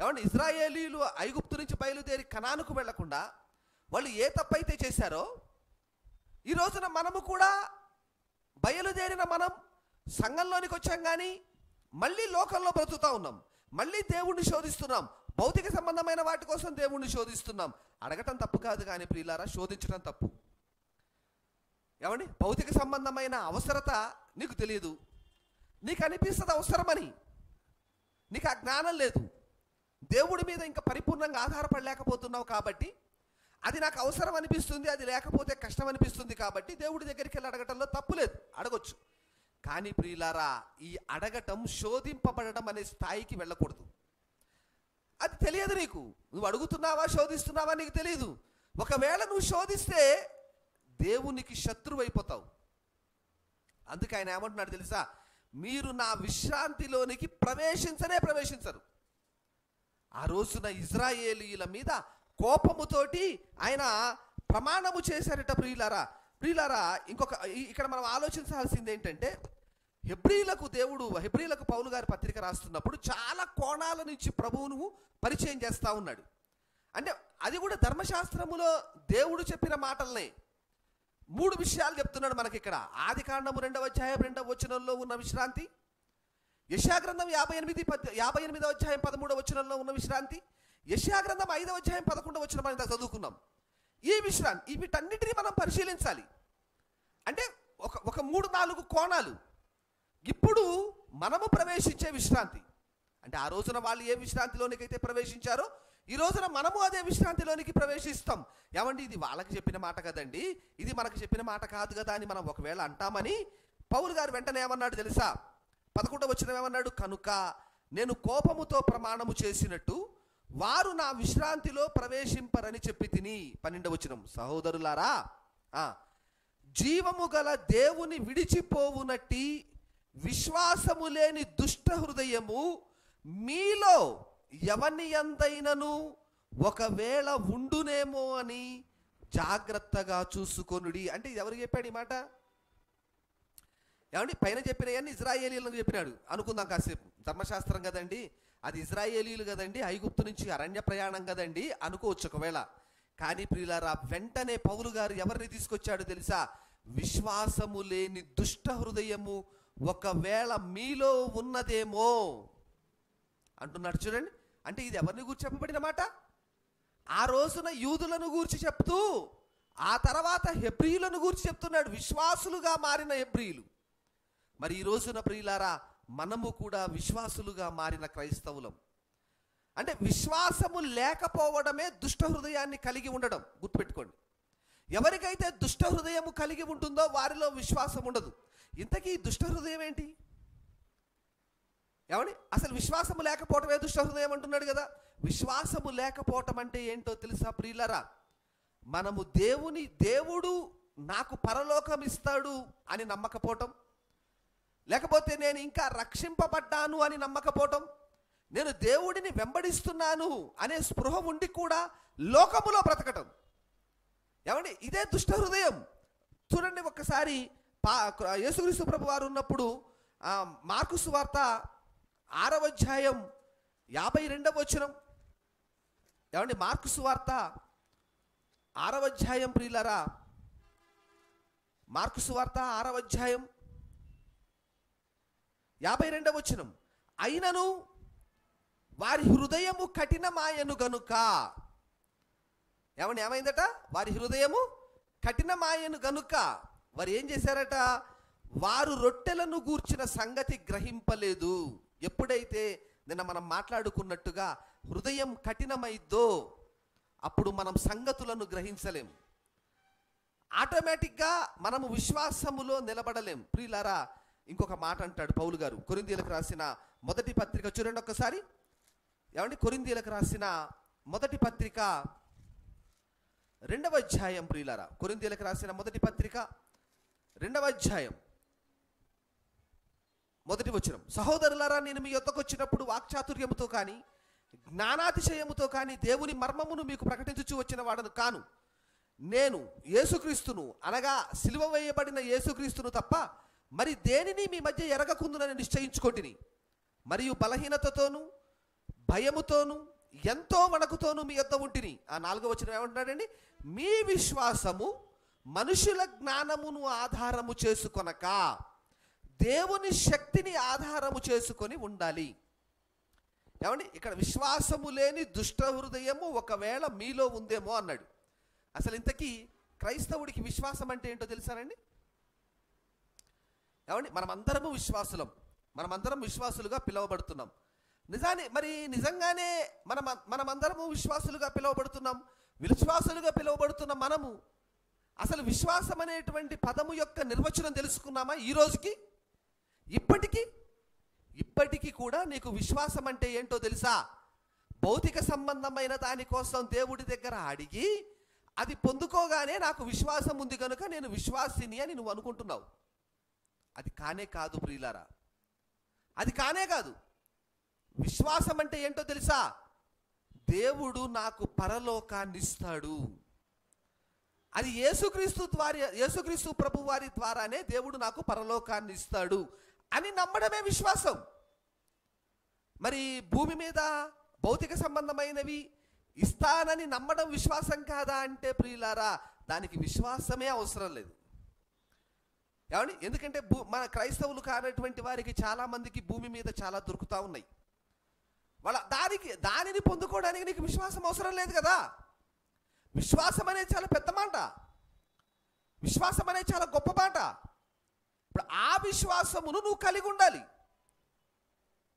ఏమంటే ఇజ్రాయేలీయులు ఐగుప్తు నుంచి బయలుదేరి కనానుకు వెళ్ళకుండా వాళ్ళు ఏ తప్పైతే చేశారో ఈ రోజున మనము కూడా బయలుదేరిన మనం సంఘంలోనికి వచ్చాం కానీ మళ్ళీ లోకంలో బ్రతుకుతా ఉన్నాం. మళ్ళీ దేవుణ్ణి శోధిస్తున్నాం. భౌతిక సంబంధమైన వాటి కోసం దేవుణ్ణి శోధిస్తున్నాం. అడగటం తప్పు కాదు కానీ ప్రియులారా శోధించడం తప్పు. ఏమండి? భౌతిక సంబంధమైన అవసరత నీకు తెలియదు. నీకు అనిపిస్తుంది అవసరమని. నీకు ఆ జ్ఞానం లేదు. దేవుడి మీద ఇంకా పరిపూర్ణంగా ఆధారపడలేకపోతున్నావు కాబట్టి అది నాకు అవసరం అనిపిస్తుంది అది లేకపోతే కష్టం అనిపిస్తుంది కాబట్టి దేవుడి దగ్గరికి వెళ్ళి అడగటంలో తప్పు లేదు. అడగొచ్చు. కానీ ప్రియులారా ఈ అడగటం శోధింపబడటం అనే స్థాయికి వెళ్ళకూడదు. అది తెలియదు నీకు. నువ్వు అడుగుతున్నావా శోధిస్తున్నావా నీకు తెలియదు ఒకవేళ నువ్వు శోధిస్తే దేవునికి శత్రువు అయిపోతావు అందుకే ఆయన ఏమంటున్నాడు తెలుసా? మీరు నా విశ్రాంతిలోనికి ప్రవేశించనే ప్రవేశించరు. ఆ రోజున ఇజ్రాయేలీల మీద కోపముతోటి ఆయన ప్రమాణము చేశారట ప్రియులారా. ప్రియులారా ఇంకొక ఇక్కడ మనం ఆలోచించాల్సింది ఏంటంటే హెబ్రీలకు దేవుడు హెబ్రిలకు పౌలు గారి పత్రిక రాస్తున్నప్పుడు చాలా కోణాల నుంచి ప్రభువును పరిచయం చేస్తా ఉన్నాడు. అంటే అది కూడా ధర్మశాస్త్రములో దేవుడు చెప్పిన మాటలనే. మూడు విషయాలు చెప్తున్నాడు మనకి ఇక్కడ ఆది కాండము రెండవ అధ్యాయం రెండవ వచనంలో ఉన్న విశ్రాంతి. యశాగ్రంథం యాభై ఎనిమిది పద్ యాభై ఎనిమిదవ అధ్యాయం పదమూడవ వచనంలో ఉన్న విశ్రాంతి. యశాగ్రంథం ఐదవ అధ్యాయం పదకొండవ వచనం మనం చదువుకున్నాం. ఈ విశ్రాంతి వీటన్నిటిని మనం పరిశీలించాలి. అంటే ఒక ఒక మూడు నాలుగు కోణాలు. ఇప్పుడు మనము ప్రవేశించే విశ్రాంతి. అంటే ఆ రోజున వాళ్ళు ఏ విశ్రాంతిలోనికైతే ప్రవేశించారో ఈ రోజున మనము అదే విశ్రాంతిలోనికి ప్రవేశిస్తాం. ఏమండి ఇది వాళ్ళకి చెప్పిన మాట కదండి. ఇది మనకు చెప్పిన మాట కాదు కదా అని మనం ఒకవేళ అంటామని పౌలు గారు వెంటనే ఏమన్నాడు తెలుసా? పదకొండవ వచ్చిన ఏమన్నాడు? కనుక నేను కోపముతో ప్రమాణము చేసినట్టు వారు నా విశ్రాంతిలో ప్రవేశింపరని చెప్పి తిని పన్నెండవచనం సహోదరులారా ఆ, జీవము గల దేవుని విడిచిపోవునట్టి విశ్వాసము లేని దుష్ట హృదయము మీలో ఎవని ఎంతైనను ఒకవేళ ఉండునేమో అని జాగ్రత్తగా చూసుకొనుడి. అంటే ఎవరు చెప్పాడు ఈ మాట? ఏమండి పైన చెప్పినవన్నీ ఇజ్రాయేలీలకు చెప్పినాడు. అనుకుందాం కాసేపు. ధర్మశాస్త్రం కదండి. అది ఇజ్రాయేలీలు కదండి ఐగుప్తు నుంచి అరణ్య ప్రయాణం కదండి అనుకోవచ్చు ఒకవేళ. కానీ ప్రియులారా వెంటనే పౌలు గారు ఎవరిని తీసుకొచ్చాడు తెలుసా? విశ్వాసము లేని దుష్ట హృదయము ఒకవేళ మీలో ఉన్నదేమో అంటున్నాడు చూడండి. అంటే ఇది ఎవరిని గురించి చెప్పబడిన మాట? ఆ రోజున యూదులను గూర్చి చెప్తూ ఆ తర్వాత హెబ్రియులను గూర్చి చెప్తున్నాడు. విశ్వాసులుగా మారిన హెబ్రియులు. మరి ఈ రోజున ప్రియులారా మనము కూడా విశ్వాసులుగా మారిన క్రైస్తవులం. అంటే విశ్వాసము లేకపోవడమే దుష్ట హృదయాన్ని కలిగి ఉండడం గుర్తుపెట్టుకోండి. ఎవరికైతే దుష్ట హృదయము కలిగి ఉంటుందో వారిలో విశ్వాసం ఉండదు. ఇంతకీ దుష్ట హృదయం ఏంటి? ఏమండి? అసలు విశ్వాసము లేకపోవటమే దుష్ట హృదయం అంటున్నాడు కదా. విశ్వాసము లేకపోవటం అంటే ఏంటో తెలుసా ప్రియులరా? మనము దేవుని దేవుడు నాకు పరలోకం ఇస్తాడు అని నమ్మకపోవటం. లేకపోతే నేను ఇంకా రక్షింపబడ్డాను అని నమ్మకపోవటం? నేను దేవుడిని వెంబడిస్తున్నాను అనే స్పృహ ఉండి కూడా లోకములో బ్రతకటం. ఏమండి? ఇదే దుష్ట హృదయం. చూడండి ఒక్కసారి పా యేసుక్రీస్తు ప్రభు వారు ఉన్నప్పుడు మార్కుసు మార్కు సువార్త ఆరవ అధ్యాయం యాభై రెండవ వచనం. ఏమండి? మార్కు సువార్త ఆరవ అధ్యాయం ప్రియులరా మార్కు సువార్త ఆరవ అధ్యాయం యాభై రెండవ వచనం. అయినను వారి హృదయము కఠినమాయను గనుక. ఏమని ఏమైందట? వారి హృదయము కఠినమాయను గనుక. వారు ఏం చేశారట? వారు రొట్టెలను గూర్చిన సంగతి గ్రహింపలేదు. ఎప్పుడైతే నిన్న మనం మాట్లాడుకున్నట్టుగా హృదయం కఠినమైద్దో అప్పుడు మనం సంగతులను గ్రహించలేం. ఆటోమేటిక్గా మనము విశ్వాసములో నిలబడలేం. ప్రియులారా ఇంకొక మాట అంటాడు పౌలు గారు. కొరిందీలకు రాసిన మొదటి పత్రిక చూడండి ఒక్కసారి. ఏమండి? కొరిందీలకు రాసిన మొదటి పత్రిక రెండవ అధ్యాయం ప్రియులారా. కొరిందీలకు రాసిన మొదటి పత్రిక రెండవ అధ్యాయం. మొదటి వచ్చిన సహోదరులారా నేను మీ యొక్కకు వచ్చినప్పుడు వాక్చాతుర్యముతో కానీ జ్ఞానాతిశయముతో కానీ దేవుని మర్మమును మీకు ప్రకటించుచు వచ్చిన వాడను కాను. నేను యేసుక్రీస్తును అనగా సిలువ వేయబడిన యేసుక్రీస్తును తప్ప మరి దేనిని మీ మధ్య ఎరగకుందునని నిశ్చయించుకొంటిని? మరియు బలహీనతతోనూ భయముతోనూ ఎంతో వణకుతోనూ మీ యొద్ద ఉంటిని. ఆ నాలుగో వచ్చిన ఏమంటున్నాడండి? మీ విశ్వాసము మనుషుల జ్ఞానమును ఆధారము చేసుకొనక దేవుని శక్తిని ఆధారము చేసుకొని ఉండాలి. ఏమండి? ఇక్కడ విశ్వాసము లేని దుష్ట హృదయము ఒకవేళ మీలో ఉందేమో అన్నాడు. అసలు ఇంతకీ క్రైస్తవుడికి విశ్వాసం అంటే ఏంటో తెలుసానండి? ఏమండి? మనమందరము విశ్వాసులం. మనమందరం విశ్వాసులుగా పిలువబడుతున్నాం. నిజాన్ని మరి నిజంగానే మన మనమందరము విశ్వాసులుగా పిలువబడుతున్నాం? విశ్వాసులుగా పిలువబడుతున్న మనము అసలు విశ్వాసం అనేటువంటి పదము యొక్క నిర్వచనం తెలుసుకున్నామా ఈ రోజుకి? ఇప్పటికీ? ఇప్పటికీ కూడా నీకు విశ్వాసం అంటే ఏంటో తెలుసా? భౌతిక సంబంధమైన దానికోసం దేవుడి దగ్గర అడిగి అది పొందుకోగానే నాకు విశ్వాసం ఉంది కనుక నేను విశ్వాసిని అని నువ్వు అనుకుంటున్నావు. అది కానే కాదు ప్రియులారా. అది కానే కాదు. విశ్వాసం అంటే ఏంటో తెలుసా? దేవుడు నాకు పరలోకాన్ని ఇస్తాడు. అది యేసుక్రీస్తు ద్వారా యేసుక్రీస్తు ప్రభు వారి ద్వారానే దేవుడు నాకు పరలోకాన్ని ఇస్తాడు అని నమ్మడమే విశ్వాసం. మరి భూమి మీద భౌతిక సంబంధమైనవి ఇస్తానని నమ్మడం విశ్వాసం కాదా అంటే ప్రియులారా దానికి విశ్వాసమే అవసరం లేదు. ఏమండి? ఎందుకంటే భూ మన క్రైస్తవులు కానటువంటి వారికి చాలా మందికి భూమి మీద చాలా దొరుకుతూ ఉన్నాయి. వాళ్ళ దానికి దానిని పొందుకోవడానికి నీకు విశ్వాసం అవసరం లేదు కదా. విశ్వాసం అనేది చాలా పెద్ద మాట. విశ్వాసం అనేది చాలా గొప్ప మాట. ఇప్పుడు ఆ విశ్వాసమును నువ్వు కలిగి ఉండాలి.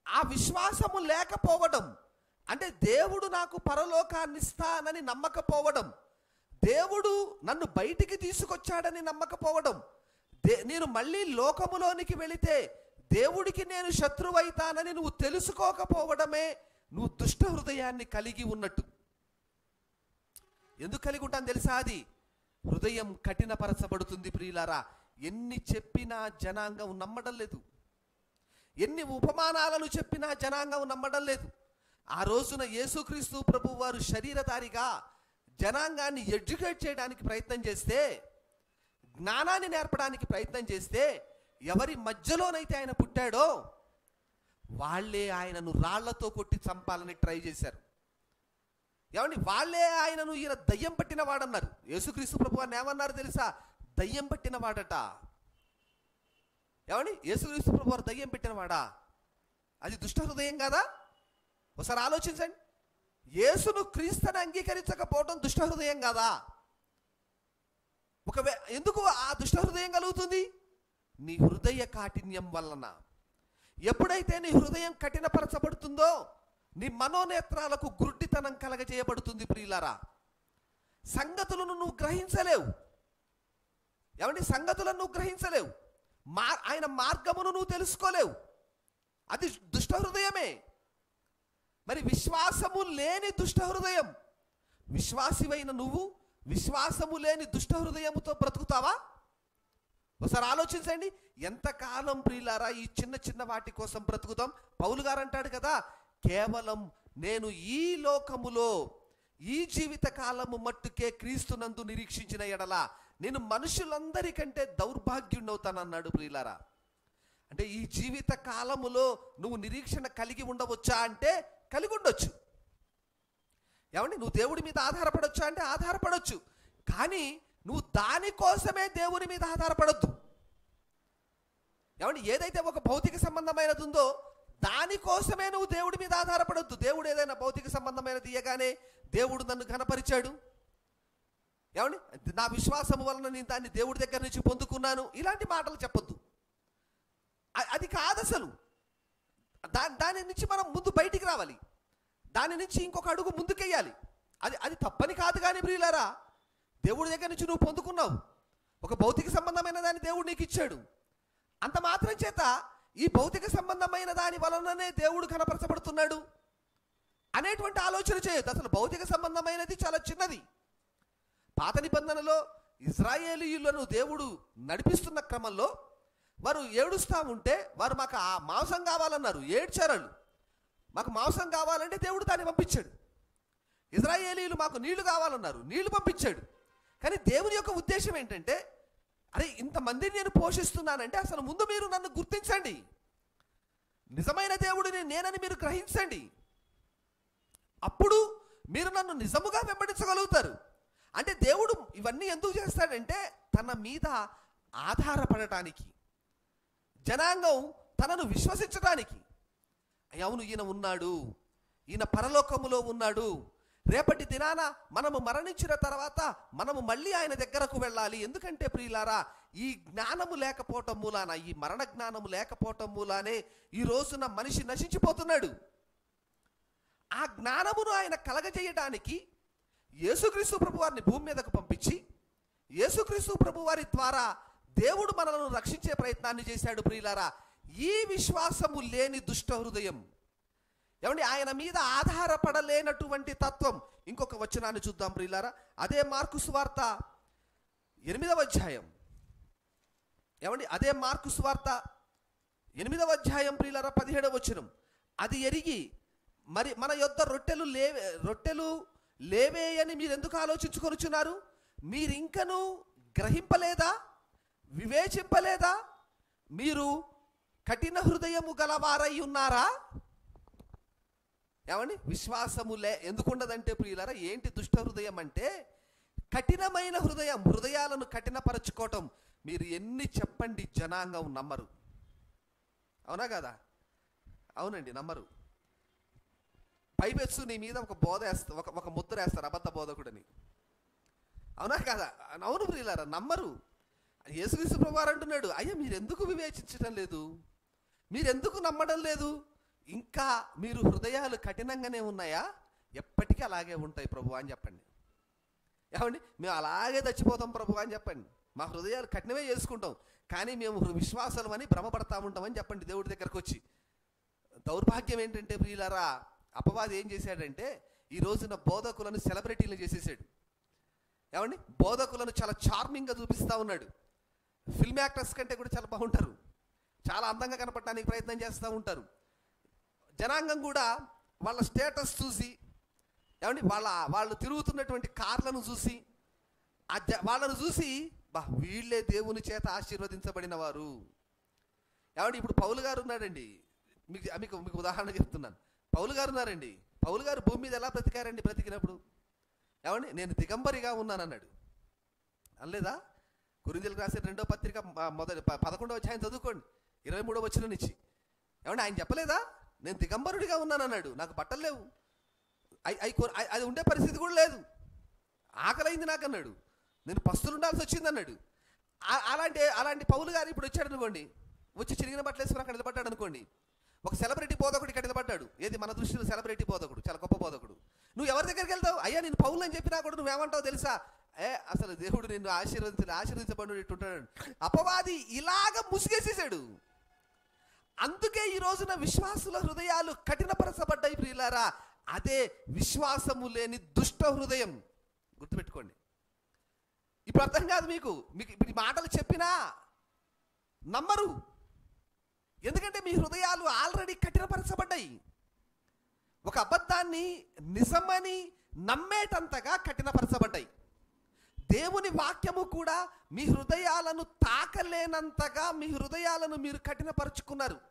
ఆ విశ్వాసము లేకపోవడం అంటే దేవుడు నాకు పరలోకాన్ని ఇస్తానని నమ్మకపోవడం దేవుడు నన్ను బయటికి తీసుకొచ్చాడని నమ్మకపోవడం దే నేను మళ్ళీ లోకములోనికి వెళితే దేవుడికి నేను శత్రువైతానని నువ్వు తెలుసుకోకపోవడమే నువ్వు దుష్ట హృదయాన్ని కలిగి ఉన్నట్టు. ఎందుకు కలిగి ఉంటాను తెలుసా అది? హృదయం కఠినపరచబడుతుంది ప్రియులారా. ఎన్ని చెప్పినా జనాంగం నమ్మడం లేదు. ఎన్ని ఉపమానాలను చెప్పినా జనాంగం నమ్మడం లేదు. ఆ రోజున యేసుక్రీస్తు ప్రభు వారు శరీరధారిగా జనాంగాన్ని ఎడ్యుకేట్ చేయడానికి ప్రయత్నం చేస్తే జ్ఞానాన్ని నేర్పడానికి ప్రయత్నం చేస్తే ఎవరి మధ్యలోనైతే ఆయన పుట్టాడో వాళ్ళే ఆయనను రాళ్ళతో కొట్టి చంపాలని ట్రై చేశారు. ఏమండి? వాళ్ళే ఆయనను ఈయన దయ్యం పట్టిన వాడన్నారు. యేసుక్రీస్తు ప్రభు అని ఏమన్నారు తెలుసా? దయ్యం పట్టిన వాడట. ఏమండి? యేసుక్రీస్తు ప్రభు వారు దయ్యం పెట్టినవాడా అది దుష్ట హృదయం కాదా? ఒకసారి ఆలోచించండి. యేసును క్రీస్తుని అంగీకరించకపోవడం దుష్ట హృదయం కాదా? ఒకవే ఎందుకు ఆ దుష్ట హృదయం కలుగుతుంది? నీ హృదయ కాఠిన్యం వలన. ఎప్పుడైతే నీ హృదయం కఠినపరచబడుతుందో నీ మనోనేత్రాలకు గుడ్డితనం కలగజేయబడుతుంది ప్రియులారా. సంగతులను నువ్వు గ్రహించలేవు. ఏమండి? సంగతులను నువ్వు గ్రహించలేవు. మా ఆయన మార్గమును నువ్వు తెలుసుకోలేవు. అది దుష్ట హృదయమే మరి విశ్వాసము లేని దుష్ట హృదయం విశ్వాసివైన నువ్వు విశ్వాసము లేని దుష్ట హృదయముతో బ్రతుకుతావా? ఒకసారి ఆలోచించండి. ఎంతకాలం ప్రియులారా ఈ చిన్న చిన్న వాటి కోసం బ్రతుకుతాం? పౌలు గారు అంటాడు కదా కేవలం నేను ఈ లోకములో ఈ జీవిత కాలము మట్టుకే క్రీస్తునందు నిరీక్షించిన ఎడల నేను మనుషులందరికంటే దౌర్భాగ్యుండవుతానన్నాడు ప్రియులారా. అంటే ఈ జీవిత కాలములో నువ్వు నిరీక్షణ కలిగి ఉండవచ్చా అంటే కలిగి ఉండొచ్చు ఏమండి? నువ్వు దేవుడి మీద ఆధారపడొచ్చు అంటే ఆధారపడొచ్చు. కానీ నువ్వు దానికోసమే దేవుని మీద ఆధారపడొద్దు. ఏమండి? ఏదైతే ఒక భౌతిక సంబంధమైనది ఉందో దానికోసమే నువ్వు దేవుడి మీద ఆధారపడొద్దు. దేవుడు ఏదైనా భౌతిక సంబంధమైన తీయగానే దేవుడు నన్ను ఘనపరిచాడు. ఏమండి? నా విశ్వాసం వలన నేను దాన్ని దేవుడి దగ్గర నుంచి పొందుకున్నాను. ఇలాంటి మాటలు చెప్పొద్దు. అది కాదు అసలు దాని దాని నుంచి మనం ముందు బయటికి రావాలి. దాని నుంచి ఇంకొక అడుగు ముందుకెయ్యాలి. అది అది తప్పని కాదు కానీ ప్రియులారా దేవుడి దగ్గర నుంచి నువ్వు పొందుకున్నావు. ఒక భౌతిక సంబంధమైన దాన్ని దేవుడు నీకు ఇచ్చాడు. అంత మాత్రం చేత ఈ భౌతిక సంబంధమైన దాని వలననే దేవుడు కనపరచబడుతున్నాడు అనేటువంటి ఆలోచన చేయొద్దు. అసలు భౌతిక సంబంధమైనది చాలా చిన్నది. పాత నిబంధనలో ఇజ్రాయేలీయులను దేవుడు నడిపిస్తున్న క్రమంలో వారు ఏడుస్తూ ఉంటే వారు మాకు ఆ మాంసం కావాలన్నారు. ఏడ్చారు మాకు మాంసం కావాలంటే దేవుడు దాన్ని పంపించాడు. ఇజ్రాయేలీలు మాకు నీళ్ళు కావాలన్నారు నీళ్ళు పంపించాడు. కానీ దేవుని యొక్క ఉద్దేశం ఏంటంటే అరే ఇంతమందిని నేను పోషిస్తున్నానంటే అసలు ముందు మీరు నన్ను గుర్తించండి. నిజమైన దేవుడిని నేనని మీరు గ్రహించండి. అప్పుడు మీరు నన్ను నిజముగా వెంబడించగలుగుతారు. అంటే దేవుడు ఇవన్నీ ఎందుకు చేస్తాడంటే తన మీద ఆధారపడటానికి జనాంగం తనను విశ్వసించడానికి అవును ఈయన ఉన్నాడు. ఈయన పరలోకములో ఉన్నాడు. రేపటి దినాన మనము మరణించిన తర్వాత మనము మళ్ళీ ఆయన దగ్గరకు వెళ్ళాలి. ఎందుకంటే ప్రియులారా ఈ జ్ఞానము లేకపోవటం మూలాన ఈ మరణ జ్ఞానము లేకపోవటం మూలానే ఈ రోజున మనిషి నశించిపోతున్నాడు. ఆ జ్ఞానమును ఆయన కలగజేయడానికి యేసుక్రీస్తు ప్రభు వారిని భూమి మీదకు పంపించి యేసుక్రీస్తు ప్రభు వారి ద్వారా దేవుడు మనలను రక్షించే ప్రయత్నాన్ని చేశాడు ప్రియులారా. ఈ విశ్వాసము లేని దుష్ట హృదయం. ఏమండి ఆయన మీద ఆధారపడలేనటువంటి తత్వం. ఇంకొక వచనాన్ని చూద్దాం ప్రియులారా. అదే మార్కు సువార్త ఎనిమిదవ అధ్యాయం. ఏమండి అదే మార్కు సువార్త ఎనిమిదవ అధ్యాయం ప్రియులారా పదిహేడవ వచనం. అది ఎరిగి మరి మన యొద్ద రొట్టెలు లేవే రొట్టెలు లేవే అని మీరు ఎందుకు ఆలోచించుకొనుచున్నారు? మీరు ఇంకను గ్రహింపలేదా? వివేచింపలేదా? మీరు కఠిన హృదయము గలవారై ఉన్నారా ఏమండి? విశ్వాసము లే ఎందుకు ఉండదంటే ఏంటి దుష్ట హృదయం అంటే కఠినమైన హృదయం హృదయాలను కఠినపరచుకోవటం. మీరు ఎన్ని చెప్పండి జనాంగం నమ్మరు. అవునా కదా? అవునండి నమ్మరు. పైపెచ్చు నీ మీద ఒక బోధ వేస్తా ఒక ఒక ముద్ర వేస్తారు అబద్ధ బోధకుడని. అవునా కదా? అవును ప్రియులారా నమ్మరు. యేసుక్రీస్తు ప్రభువారు అంటున్నాడు అయ్యా మీరు ఎందుకు వివేచించడం లేదు? మీరెందుకు నమ్మడం లేదు? ఇంకా మీరు హృదయాలు కఠినంగానే ఉన్నాయా? ఎప్పటికీ అలాగే ఉంటాయి ప్రభు అని చెప్పండి. ఏమండి? మేము అలాగే చచ్చిపోతాం ప్రభు అని చెప్పండి. మా హృదయాలు కఠినమే చేసుకుంటాం. కానీ మేము విశ్వాసాలు అని భ్రమపడతా ఉంటామని చెప్పండి దేవుడి దగ్గరకు వచ్చి. దౌర్భాగ్యం ఏంటంటే ప్రియులారా అపవాది ఏం చేశాడంటే ఈ రోజున బోధకులను సెలబ్రిటీలు చేసేసాడు. ఏమండి? బోధకులను చాలా చార్మింగ్గా చూపిస్తూ ఉన్నాడు. ఫిల్మ్ యాక్టర్స్ కంటే కూడా చాలా బాగుంటారు. చాలా అందంగా కనపడటానికి ప్రయత్నం చేస్తూ ఉంటారు. జనాంగం కూడా వాళ్ళ స్టేటస్ చూసి ఏమండి వాళ్ళ వాళ్ళు తిరుగుతున్నటువంటి కార్లను చూసి వాళ్ళను చూసి బా వీళ్ళే దేవుని చేత ఆశీర్వదించబడిన వారు. ఏమండి ఇప్పుడు పౌలు గారు ఉన్నాడండి. మీకు మీకు మీకు ఉదాహరణ చెప్తున్నాను. పౌలు గారు ఉన్నారండి. పౌలు గారు భూమి మీద ఎలా బ్రతికారండి బ్రతికినప్పుడు? ఏమండి నేను దిగంబరిగా ఉన్నానన్నాడు. అనలేదా? గురింజలకు రాసిన రెండో పత్రిక మొదటి ప- అధ్యాయం చదువుకోండి. ఇరవై మూడో వచ్చిన నుంచి. ఏమంటే ఆయన చెప్పలేదా? నేను దిగంబరుడిగా ఉన్నాను అన్నాడు. నాకు బట్టలు లేవు. అయి- అయి అది ఉండే పరిస్థితి కూడా లేదు. ఆకలైంది నాకు అన్నాడు. నేను పస్తులు ఉండాల్సి వచ్చింది అన్నాడు. అలాంటి అలాంటి పౌలు గారు ఇప్పుడు వచ్చాడు అనుకోండి. వచ్చి చిరిగిన బట్టలు వేసుకుని అక్కడ నిలబడ్డాడు అనుకోండి. ఒక సెలబ్రిటీ బోధకుడు ఇక్కడ నిలబడ్డాడు. ఏది? మన దృష్టిలో సెలబ్రిటీ బోధకుడు చాలా గొప్ప బోధకుడు. నువ్వు ఎవరి దగ్గరికి వెళ్తావు? అయ్యా నేను పౌలు అని చెప్పినా కూడా నువ్వేమంటావు తెలుసా? ఏ అసలు దేవుడు నిన్ను ఆశీర్వదించి ఆశీర్వదించబడి ఉంటాడు. అపవాది ఇలాగ ముసిగేసేసాడు. అందుకే ఈ రోజున విశ్వాసుల హృదయాలు కఠినపరచబడ్డాయి ప్రియులారా. అదే విశ్వాసము లేని దుష్ట హృదయం. గుర్తుపెట్టుకోండి. ఇప్పుడు అర్థం కాదు మీకు. మీకు ఇప్పుడు మాటలు చెప్పినా నమ్మరు. ఎందుకంటే మీ హృదయాలు ఆల్రెడీ కఠినపరచబడ్డాయి. ఒక అబద్ధాన్ని నిజమని నమ్మేటంతగా కఠినపరచబడ్డాయి. దేవుని వాక్యము కూడా మీ హృదయాలను తాకలేనంతగా మీ హృదయాలను మీరు కఠినపరుచుకున్నారు.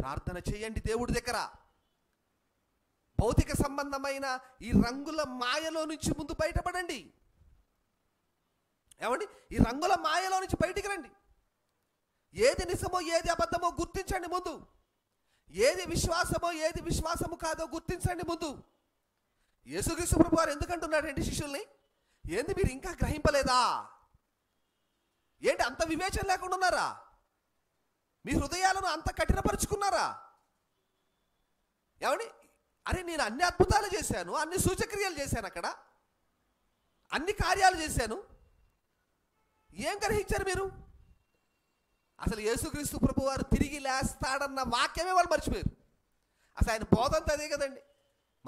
ప్రార్థన చేయండి దేవుడి దగ్గర. భౌతిక సంబంధమైన ఈ రంగుల మాయలో నుంచి ముందు బయటపడండి. ఏమండి? ఈ రంగుల మాయలో నుంచి బయటికి రండి. ఏది నిజమో ఏది అబద్ధమో గుర్తించండి ముందు. ఏది విశ్వాసమో ఏది విశ్వాసము కాదో గుర్తించండి ముందు. యేసుక్రీస్తు ప్రభు వారు ఎందుకంటున్నాడండి శిష్యుల్ని? ఏంది మీరు ఇంకా గ్రహింపలేదా? ఏంటి అంత వివేచన లేకుండా ఉన్నారా? మీ హృదయాలను అంత కఠినపరుచుకున్నారా? ఏమండి? అరే నేను అన్ని అద్భుతాలు చేశాను అన్ని సూచక్రియలు చేశాను అక్కడ. అన్ని కార్యాలు చేశాను. ఏం గ్రహించారు మీరు? అసలు యేసుక్రీస్తు ప్రభు వారు తిరిగి లేస్తాడన్న వాక్యమే వాళ్ళు మర్చిపోయారు. అసలు ఆయన బోధంతా అదే కదండి.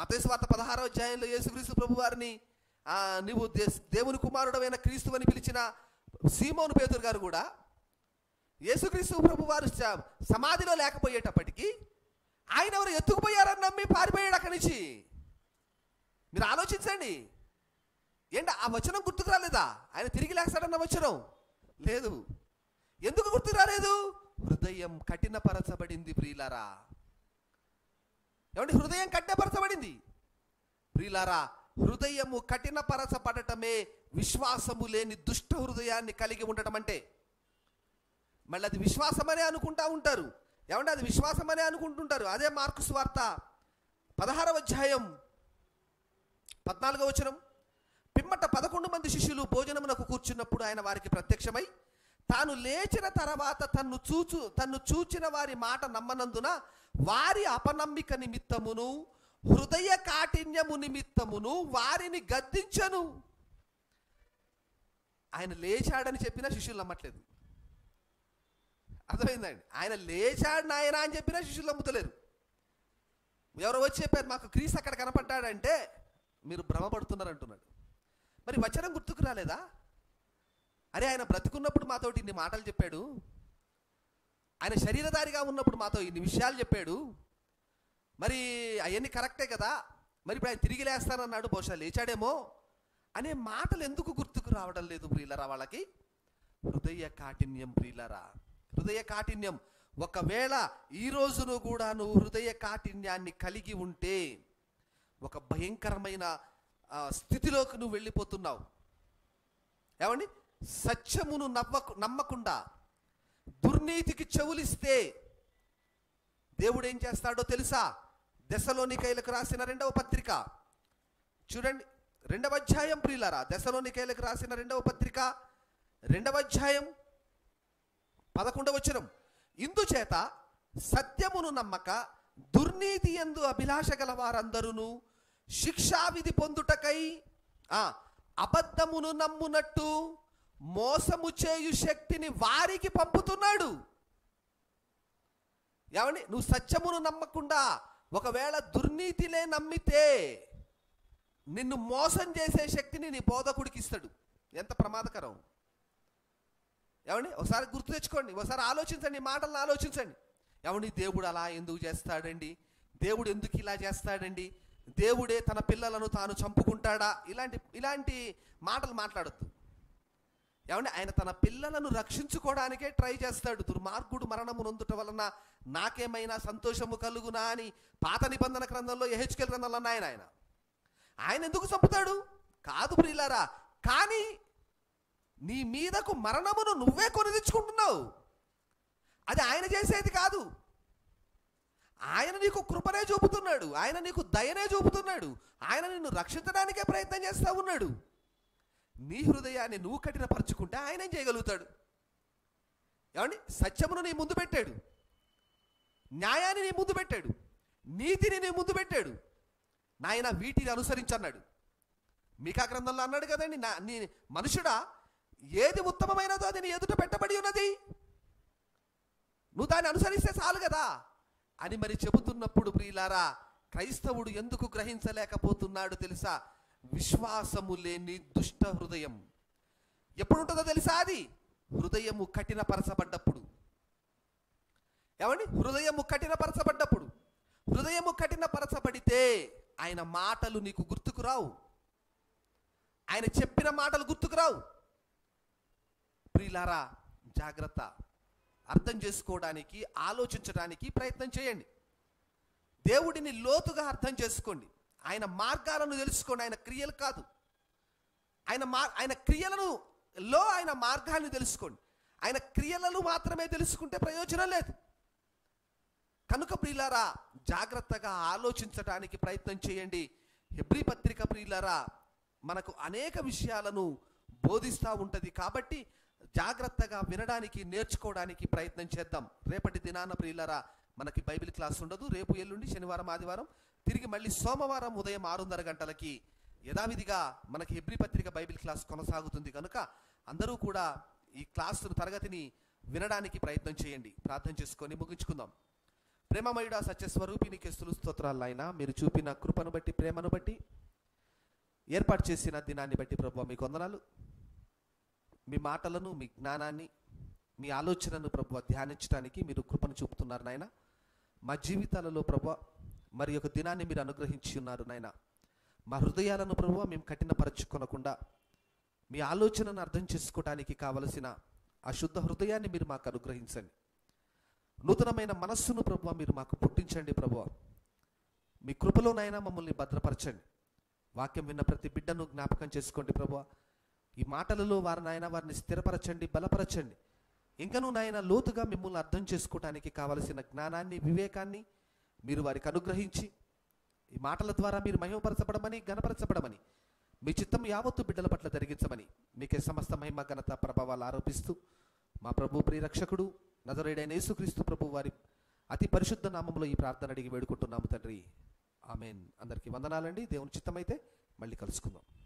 మతేశ్వార్త పదహారో అధ్యాయంలో యేసుక్రీస్తు ప్రభు వారిని ఆ, నీవు దే- దేవుని కుమారుడమైన క్రీస్తు అని పిలిచిన సీమోను పేతురు గారు కూడా యేసుక్రీస్తు ప్రభు వారు సమాధిలో లేకపోయేటప్పటికీ ఆయన ఎవరు ఎత్తుకుపోయారని నమ్మి పారిపోయాడు అక్కడి నుంచి. మీరు ఆలోచించండి. ఏంటి ఆ వచనం గుర్తుకు రాలేదా? ఆయన తిరిగి లేస్తాడన్న వచనం. లేదు. ఎందుకు గుర్తుకు రాలేదు? హృదయం కఠినపరచబడింది ప్రియులారా. ఏమంటే హృదయం కఠినపరచబడింది. ప్రిలారా హృదయము కఠినపరచబడటమే విశ్వాసము లేని దుష్ట హృదయాన్ని కలిగి ఉండటం అంటే. మళ్ళీ అది విశ్వాసమనే అనుకుంటా ఉంటారు. ఏమంటే అది విశ్వాసమనే అనుకుంటుంటారు. అదే మార్కు స్వార్త పదహారవ అధ్యాయం పద్నాలుగవ వచనం. పిమ్మట పదకొండు మంది శిష్యులు భోజనమునకు కూర్చున్నప్పుడు ఆయన వారికి ప్రత్యక్షమై తాను లేచిన తర్వాత తన్ను చూచు తన్ను చూచిన వారి మాట నమ్మనందున వారి అపనమ్మిక నిమిత్తమును హృదయ కాఠిన్యము నిమిత్తమును వారిని గద్దించను. ఆయన లేచాడని చెప్పినా శిష్యులు నమ్మట్లేదు. అర్థమైందండి? ఆయన లేచాడు నాయన అని చెప్పినా శిష్యులు నమ్ముతలేరు. ఎవరో వచ్చి చెప్పారు మాకు క్రీస్ అక్కడ కనపడ్డాడంటే మీరు భ్రమపడుతున్నారు అంటున్నాడు. మరి వచనం గుర్తుకు రాలేదా? అరే ఆయన బ్రతుకున్నప్పుడు మాతో ఇన్ని మాటలు చెప్పాడు. ఆయన శరీరధారిగా ఉన్నప్పుడు మాతో ఇన్ని విషయాలు చెప్పాడు. మరి అవన్నీ కరెక్టే కదా? మరి ఇప్పుడు ఆయన తిరిగి లేస్తానన్నాడు బహుశా లేచాడేమో అనే మాటలు ఎందుకు గుర్తుకు రావడం లేదు ప్రియులరా వాళ్ళకి? హృదయ కాఠిన్యం ప్రియులరా హృదయ కాఠిన్యం. ఒకవేళ ఈ రోజును కూడా నువ్వు హృదయ కాఠిన్యాన్ని కలిగి ఉంటే ఒక భయంకరమైన స్థితిలోకి నువ్వు వెళ్ళిపోతున్నావు. ఏమండి? సత్యమును నవ్వకు నమ్మకుండా దుర్నీతికి చెవులిస్తే దేవుడు ఏం చేస్తాడో తెలుసా? దశలోనికైలకు రాసిన రెండవ పత్రిక. చూడండి రెండవ అధ్యాయం ప్రియులారా దశలోనికైలకు రాసిన రెండవ పత్రిక రెండవ అధ్యాయం పదకొండవ వచనం. ఇందుచేత సత్యమును నమ్మక దుర్నీతి ఎందు అభిలాష గల వారందరూ శిక్షావిధి పొందుటకై ఆ, అబద్ధమును నమ్మునట్టు మోసము చేయు శక్తిని వారికి పంపుతున్నాడు. ఏమండి? నువ్వు సత్యమును నమ్మకుండా ఒకవేళ దుర్నీతిలే నమ్మితే నిన్ను మోసం చేసే శక్తిని నీ బోధకుడికి ఇస్తాడు. ఎంత ప్రమాదకరం. ఏమండి? ఒకసారి గుర్తు తెచ్చుకోండి. ఒకసారి ఆలోచించండి. ఈ మాటలను ఆలోచించండి. ఏమండి? దేవుడు అలా ఎందుకు చేస్తాడండి? దేవుడు ఎందుకు ఇలా చేస్తాడండి? దేవుడే తన పిల్లలను తాను చంపుకుంటాడా? ఇలాంటి ఇలాంటి మాటలు మాట్లాడద్దు. ఏమంటే ఆయన తన పిల్లలను రక్షించుకోవడానికే ట్రై చేస్తాడు. దుర్మార్గుడు మరణము నొందుట వలన నాకేమైనా సంతోషము కలుగునా అని పాత నిబంధన గ్రంథంలో ఎహెచ్కెల్ గ్రంథంలో అన్నాయన ఆయన ఆయన. ఎందుకు చంపుతాడు? కాదు ప్రియులారా కానీ నీ మీదకు మరణమును నువ్వే కొని తెచ్చుకుంటున్నావు అది ఆయన చేసేది కాదు. ఆయన నీకు కృపనే చూపుతున్నాడు. ఆయన నీకు దయనే చూపుతున్నాడు. ఆయన నిన్ను రక్షించడానికే ప్రయత్నం చేస్తా ఉన్నాడు. నీ హృదయాన్ని నువ్వు కఠినపరచుకుంటే ఆయన ఏం చేయగలుగుతాడు? ఏమండి? సత్యమును నీ ముందు పెట్టాడు. న్యాయాన్ని నీ ముందు పెట్టాడు. నీతిని నీ ముందు పెట్టాడు. నాయన వీటిని అనుసరించన్నాడు. మీకా గ్రంథంలో అన్నాడు కదండి నా నీ మనుషుడా ఏది ఉత్తమమైనదో అది నీ ఎదుట పెట్టబడి ఉన్నది. నువ్వు దాన్ని అనుసరిస్తే చాలు కదా. అని మరి చెబుతున్నప్పుడు ప్రియులారా క్రైస్తవుడు ఎందుకు గ్రహించలేకపోతున్నాడు తెలుసా? విశ్వాసము లేని దుష్ట హృదయం. ఎప్పుడు ఉంటుందో తెలుసా అది? హృదయము కఠినపరచబడ్డప్పుడు. ఏమండి? హృదయము కఠినపరచబడ్డప్పుడు. హృదయము కఠినపరచబడితే ఆయన మాటలు నీకు గుర్తుకు రావు. ఆయన చెప్పిన మాటలు గుర్తుకు రావు. ప్రియులారా జాగ్రత్త. అర్థం చేసుకోవడానికి ఆలోచించడానికి ప్రయత్నం చేయండి. దేవుడిని లోతుగా అర్థం చేసుకోండి. ఆయన మార్గాలను తెలుసుకోండి ఆయన క్రియలు కాదు. ఆయన మా ఆయన క్రియలను లో ఆయన మార్గాన్ని తెలుసుకోండి ఆయన క్రియలను మాత్రమే తెలుసుకుంటే ప్రయోజనం లేదు. కనుక ప్రియులారా జాగ్రత్తగా ఆలోచించటానికి ప్రయత్నం చేయండి. హెబ్రి పత్రిక ప్రియులారా మనకు అనేక విషయాలను బోధిస్తూ ఉంటుంది కాబట్టి జాగ్రత్తగా వినడానికి నేర్చుకోవడానికి ప్రయత్నం చేద్దాం. రేపటి దినాన ప్రియులారా మనకి బైబిల్ క్లాస్ ఉండదు. రేపు ఎల్లుండి శనివారం ఆదివారం తిరిగి మళ్ళీ సోమవారం ఉదయం ఆరున్నర గంటలకి యథావిధిగా మనకి హెబ్రి పత్రిక బైబిల్ క్లాస్ కొనసాగుతుంది కనుక అందరూ కూడా ఈ క్లాస్ తరగతిని వినడానికి ప్రయత్నం చేయండి. ప్రార్థన చేసుకొని ముగించుకుందాం. ప్రేమమయుడ సత్యస్వరూపినికి స్తులు స్తోత్రాలు ఆయన మీరు చూపిన కృపను బట్టి ప్రేమను బట్టి ఏర్పాటు చేసిన దినాన్ని బట్టి ప్రభు మీకు వందనాలు మీ మాటలను మీ జ్ఞానాన్ని మీ ఆలోచనను ప్రభు ధ్యానించడానికి మీరు కృపను చూపుతున్నారు నాయన. మా జీవితాలలో ప్రభు మరి యొక్క దినాన్ని మీరు అనుగ్రహించి ఉన్నారు నాయన. మా హృదయాలను ప్రభు మేము కఠినపరచుకొనకుండా మీ ఆలోచనను అర్థం చేసుకోవడానికి కావలసిన ఆ శుద్ధ హృదయాన్ని మీరు మాకు అనుగ్రహించండి. నూతనమైన మనస్సును ప్రభు మీరు మాకు పుట్టించండి ప్రభు మీ కృపలోనైనా మమ్మల్ని భద్రపరచండి. వాక్యం విన్న ప్రతి బిడ్డను జ్ఞాపకం చేసుకోండి ప్రభు ఈ మాటలలో వారి నాయన వారిని స్థిరపరచండి బలపరచండి. ఇంకనూ నాయన లోతుగా మిమ్మల్ని అర్థం చేసుకోవడానికి కావలసిన జ్ఞానాన్ని వివేకాన్ని మీరు వారికి అనుగ్రహించి ఈ మాటల ద్వారా మీరు మహిమపరచబడమని గణపరచబడమని మీ చిత్తం యావత్తు బిడ్డల పట్ల జరిగించమని మీకే సమస్త మహిమ ఘనత ప్రభావాలు ఆరోపిస్తూ మా ప్రభు ప్రియరక్షకుడు నజరేడైన యేసుక్రీస్తు ప్రభు వారి అతి పరిశుద్ధ నామంలో ఈ ప్రార్థన అడిగి వేడుకుంటున్నాము తండ్రి. ఆమెన్. అందరికీ వందనాలండి. దేవుని చిత్తమైతే మళ్ళీ కలుసుకుందాం.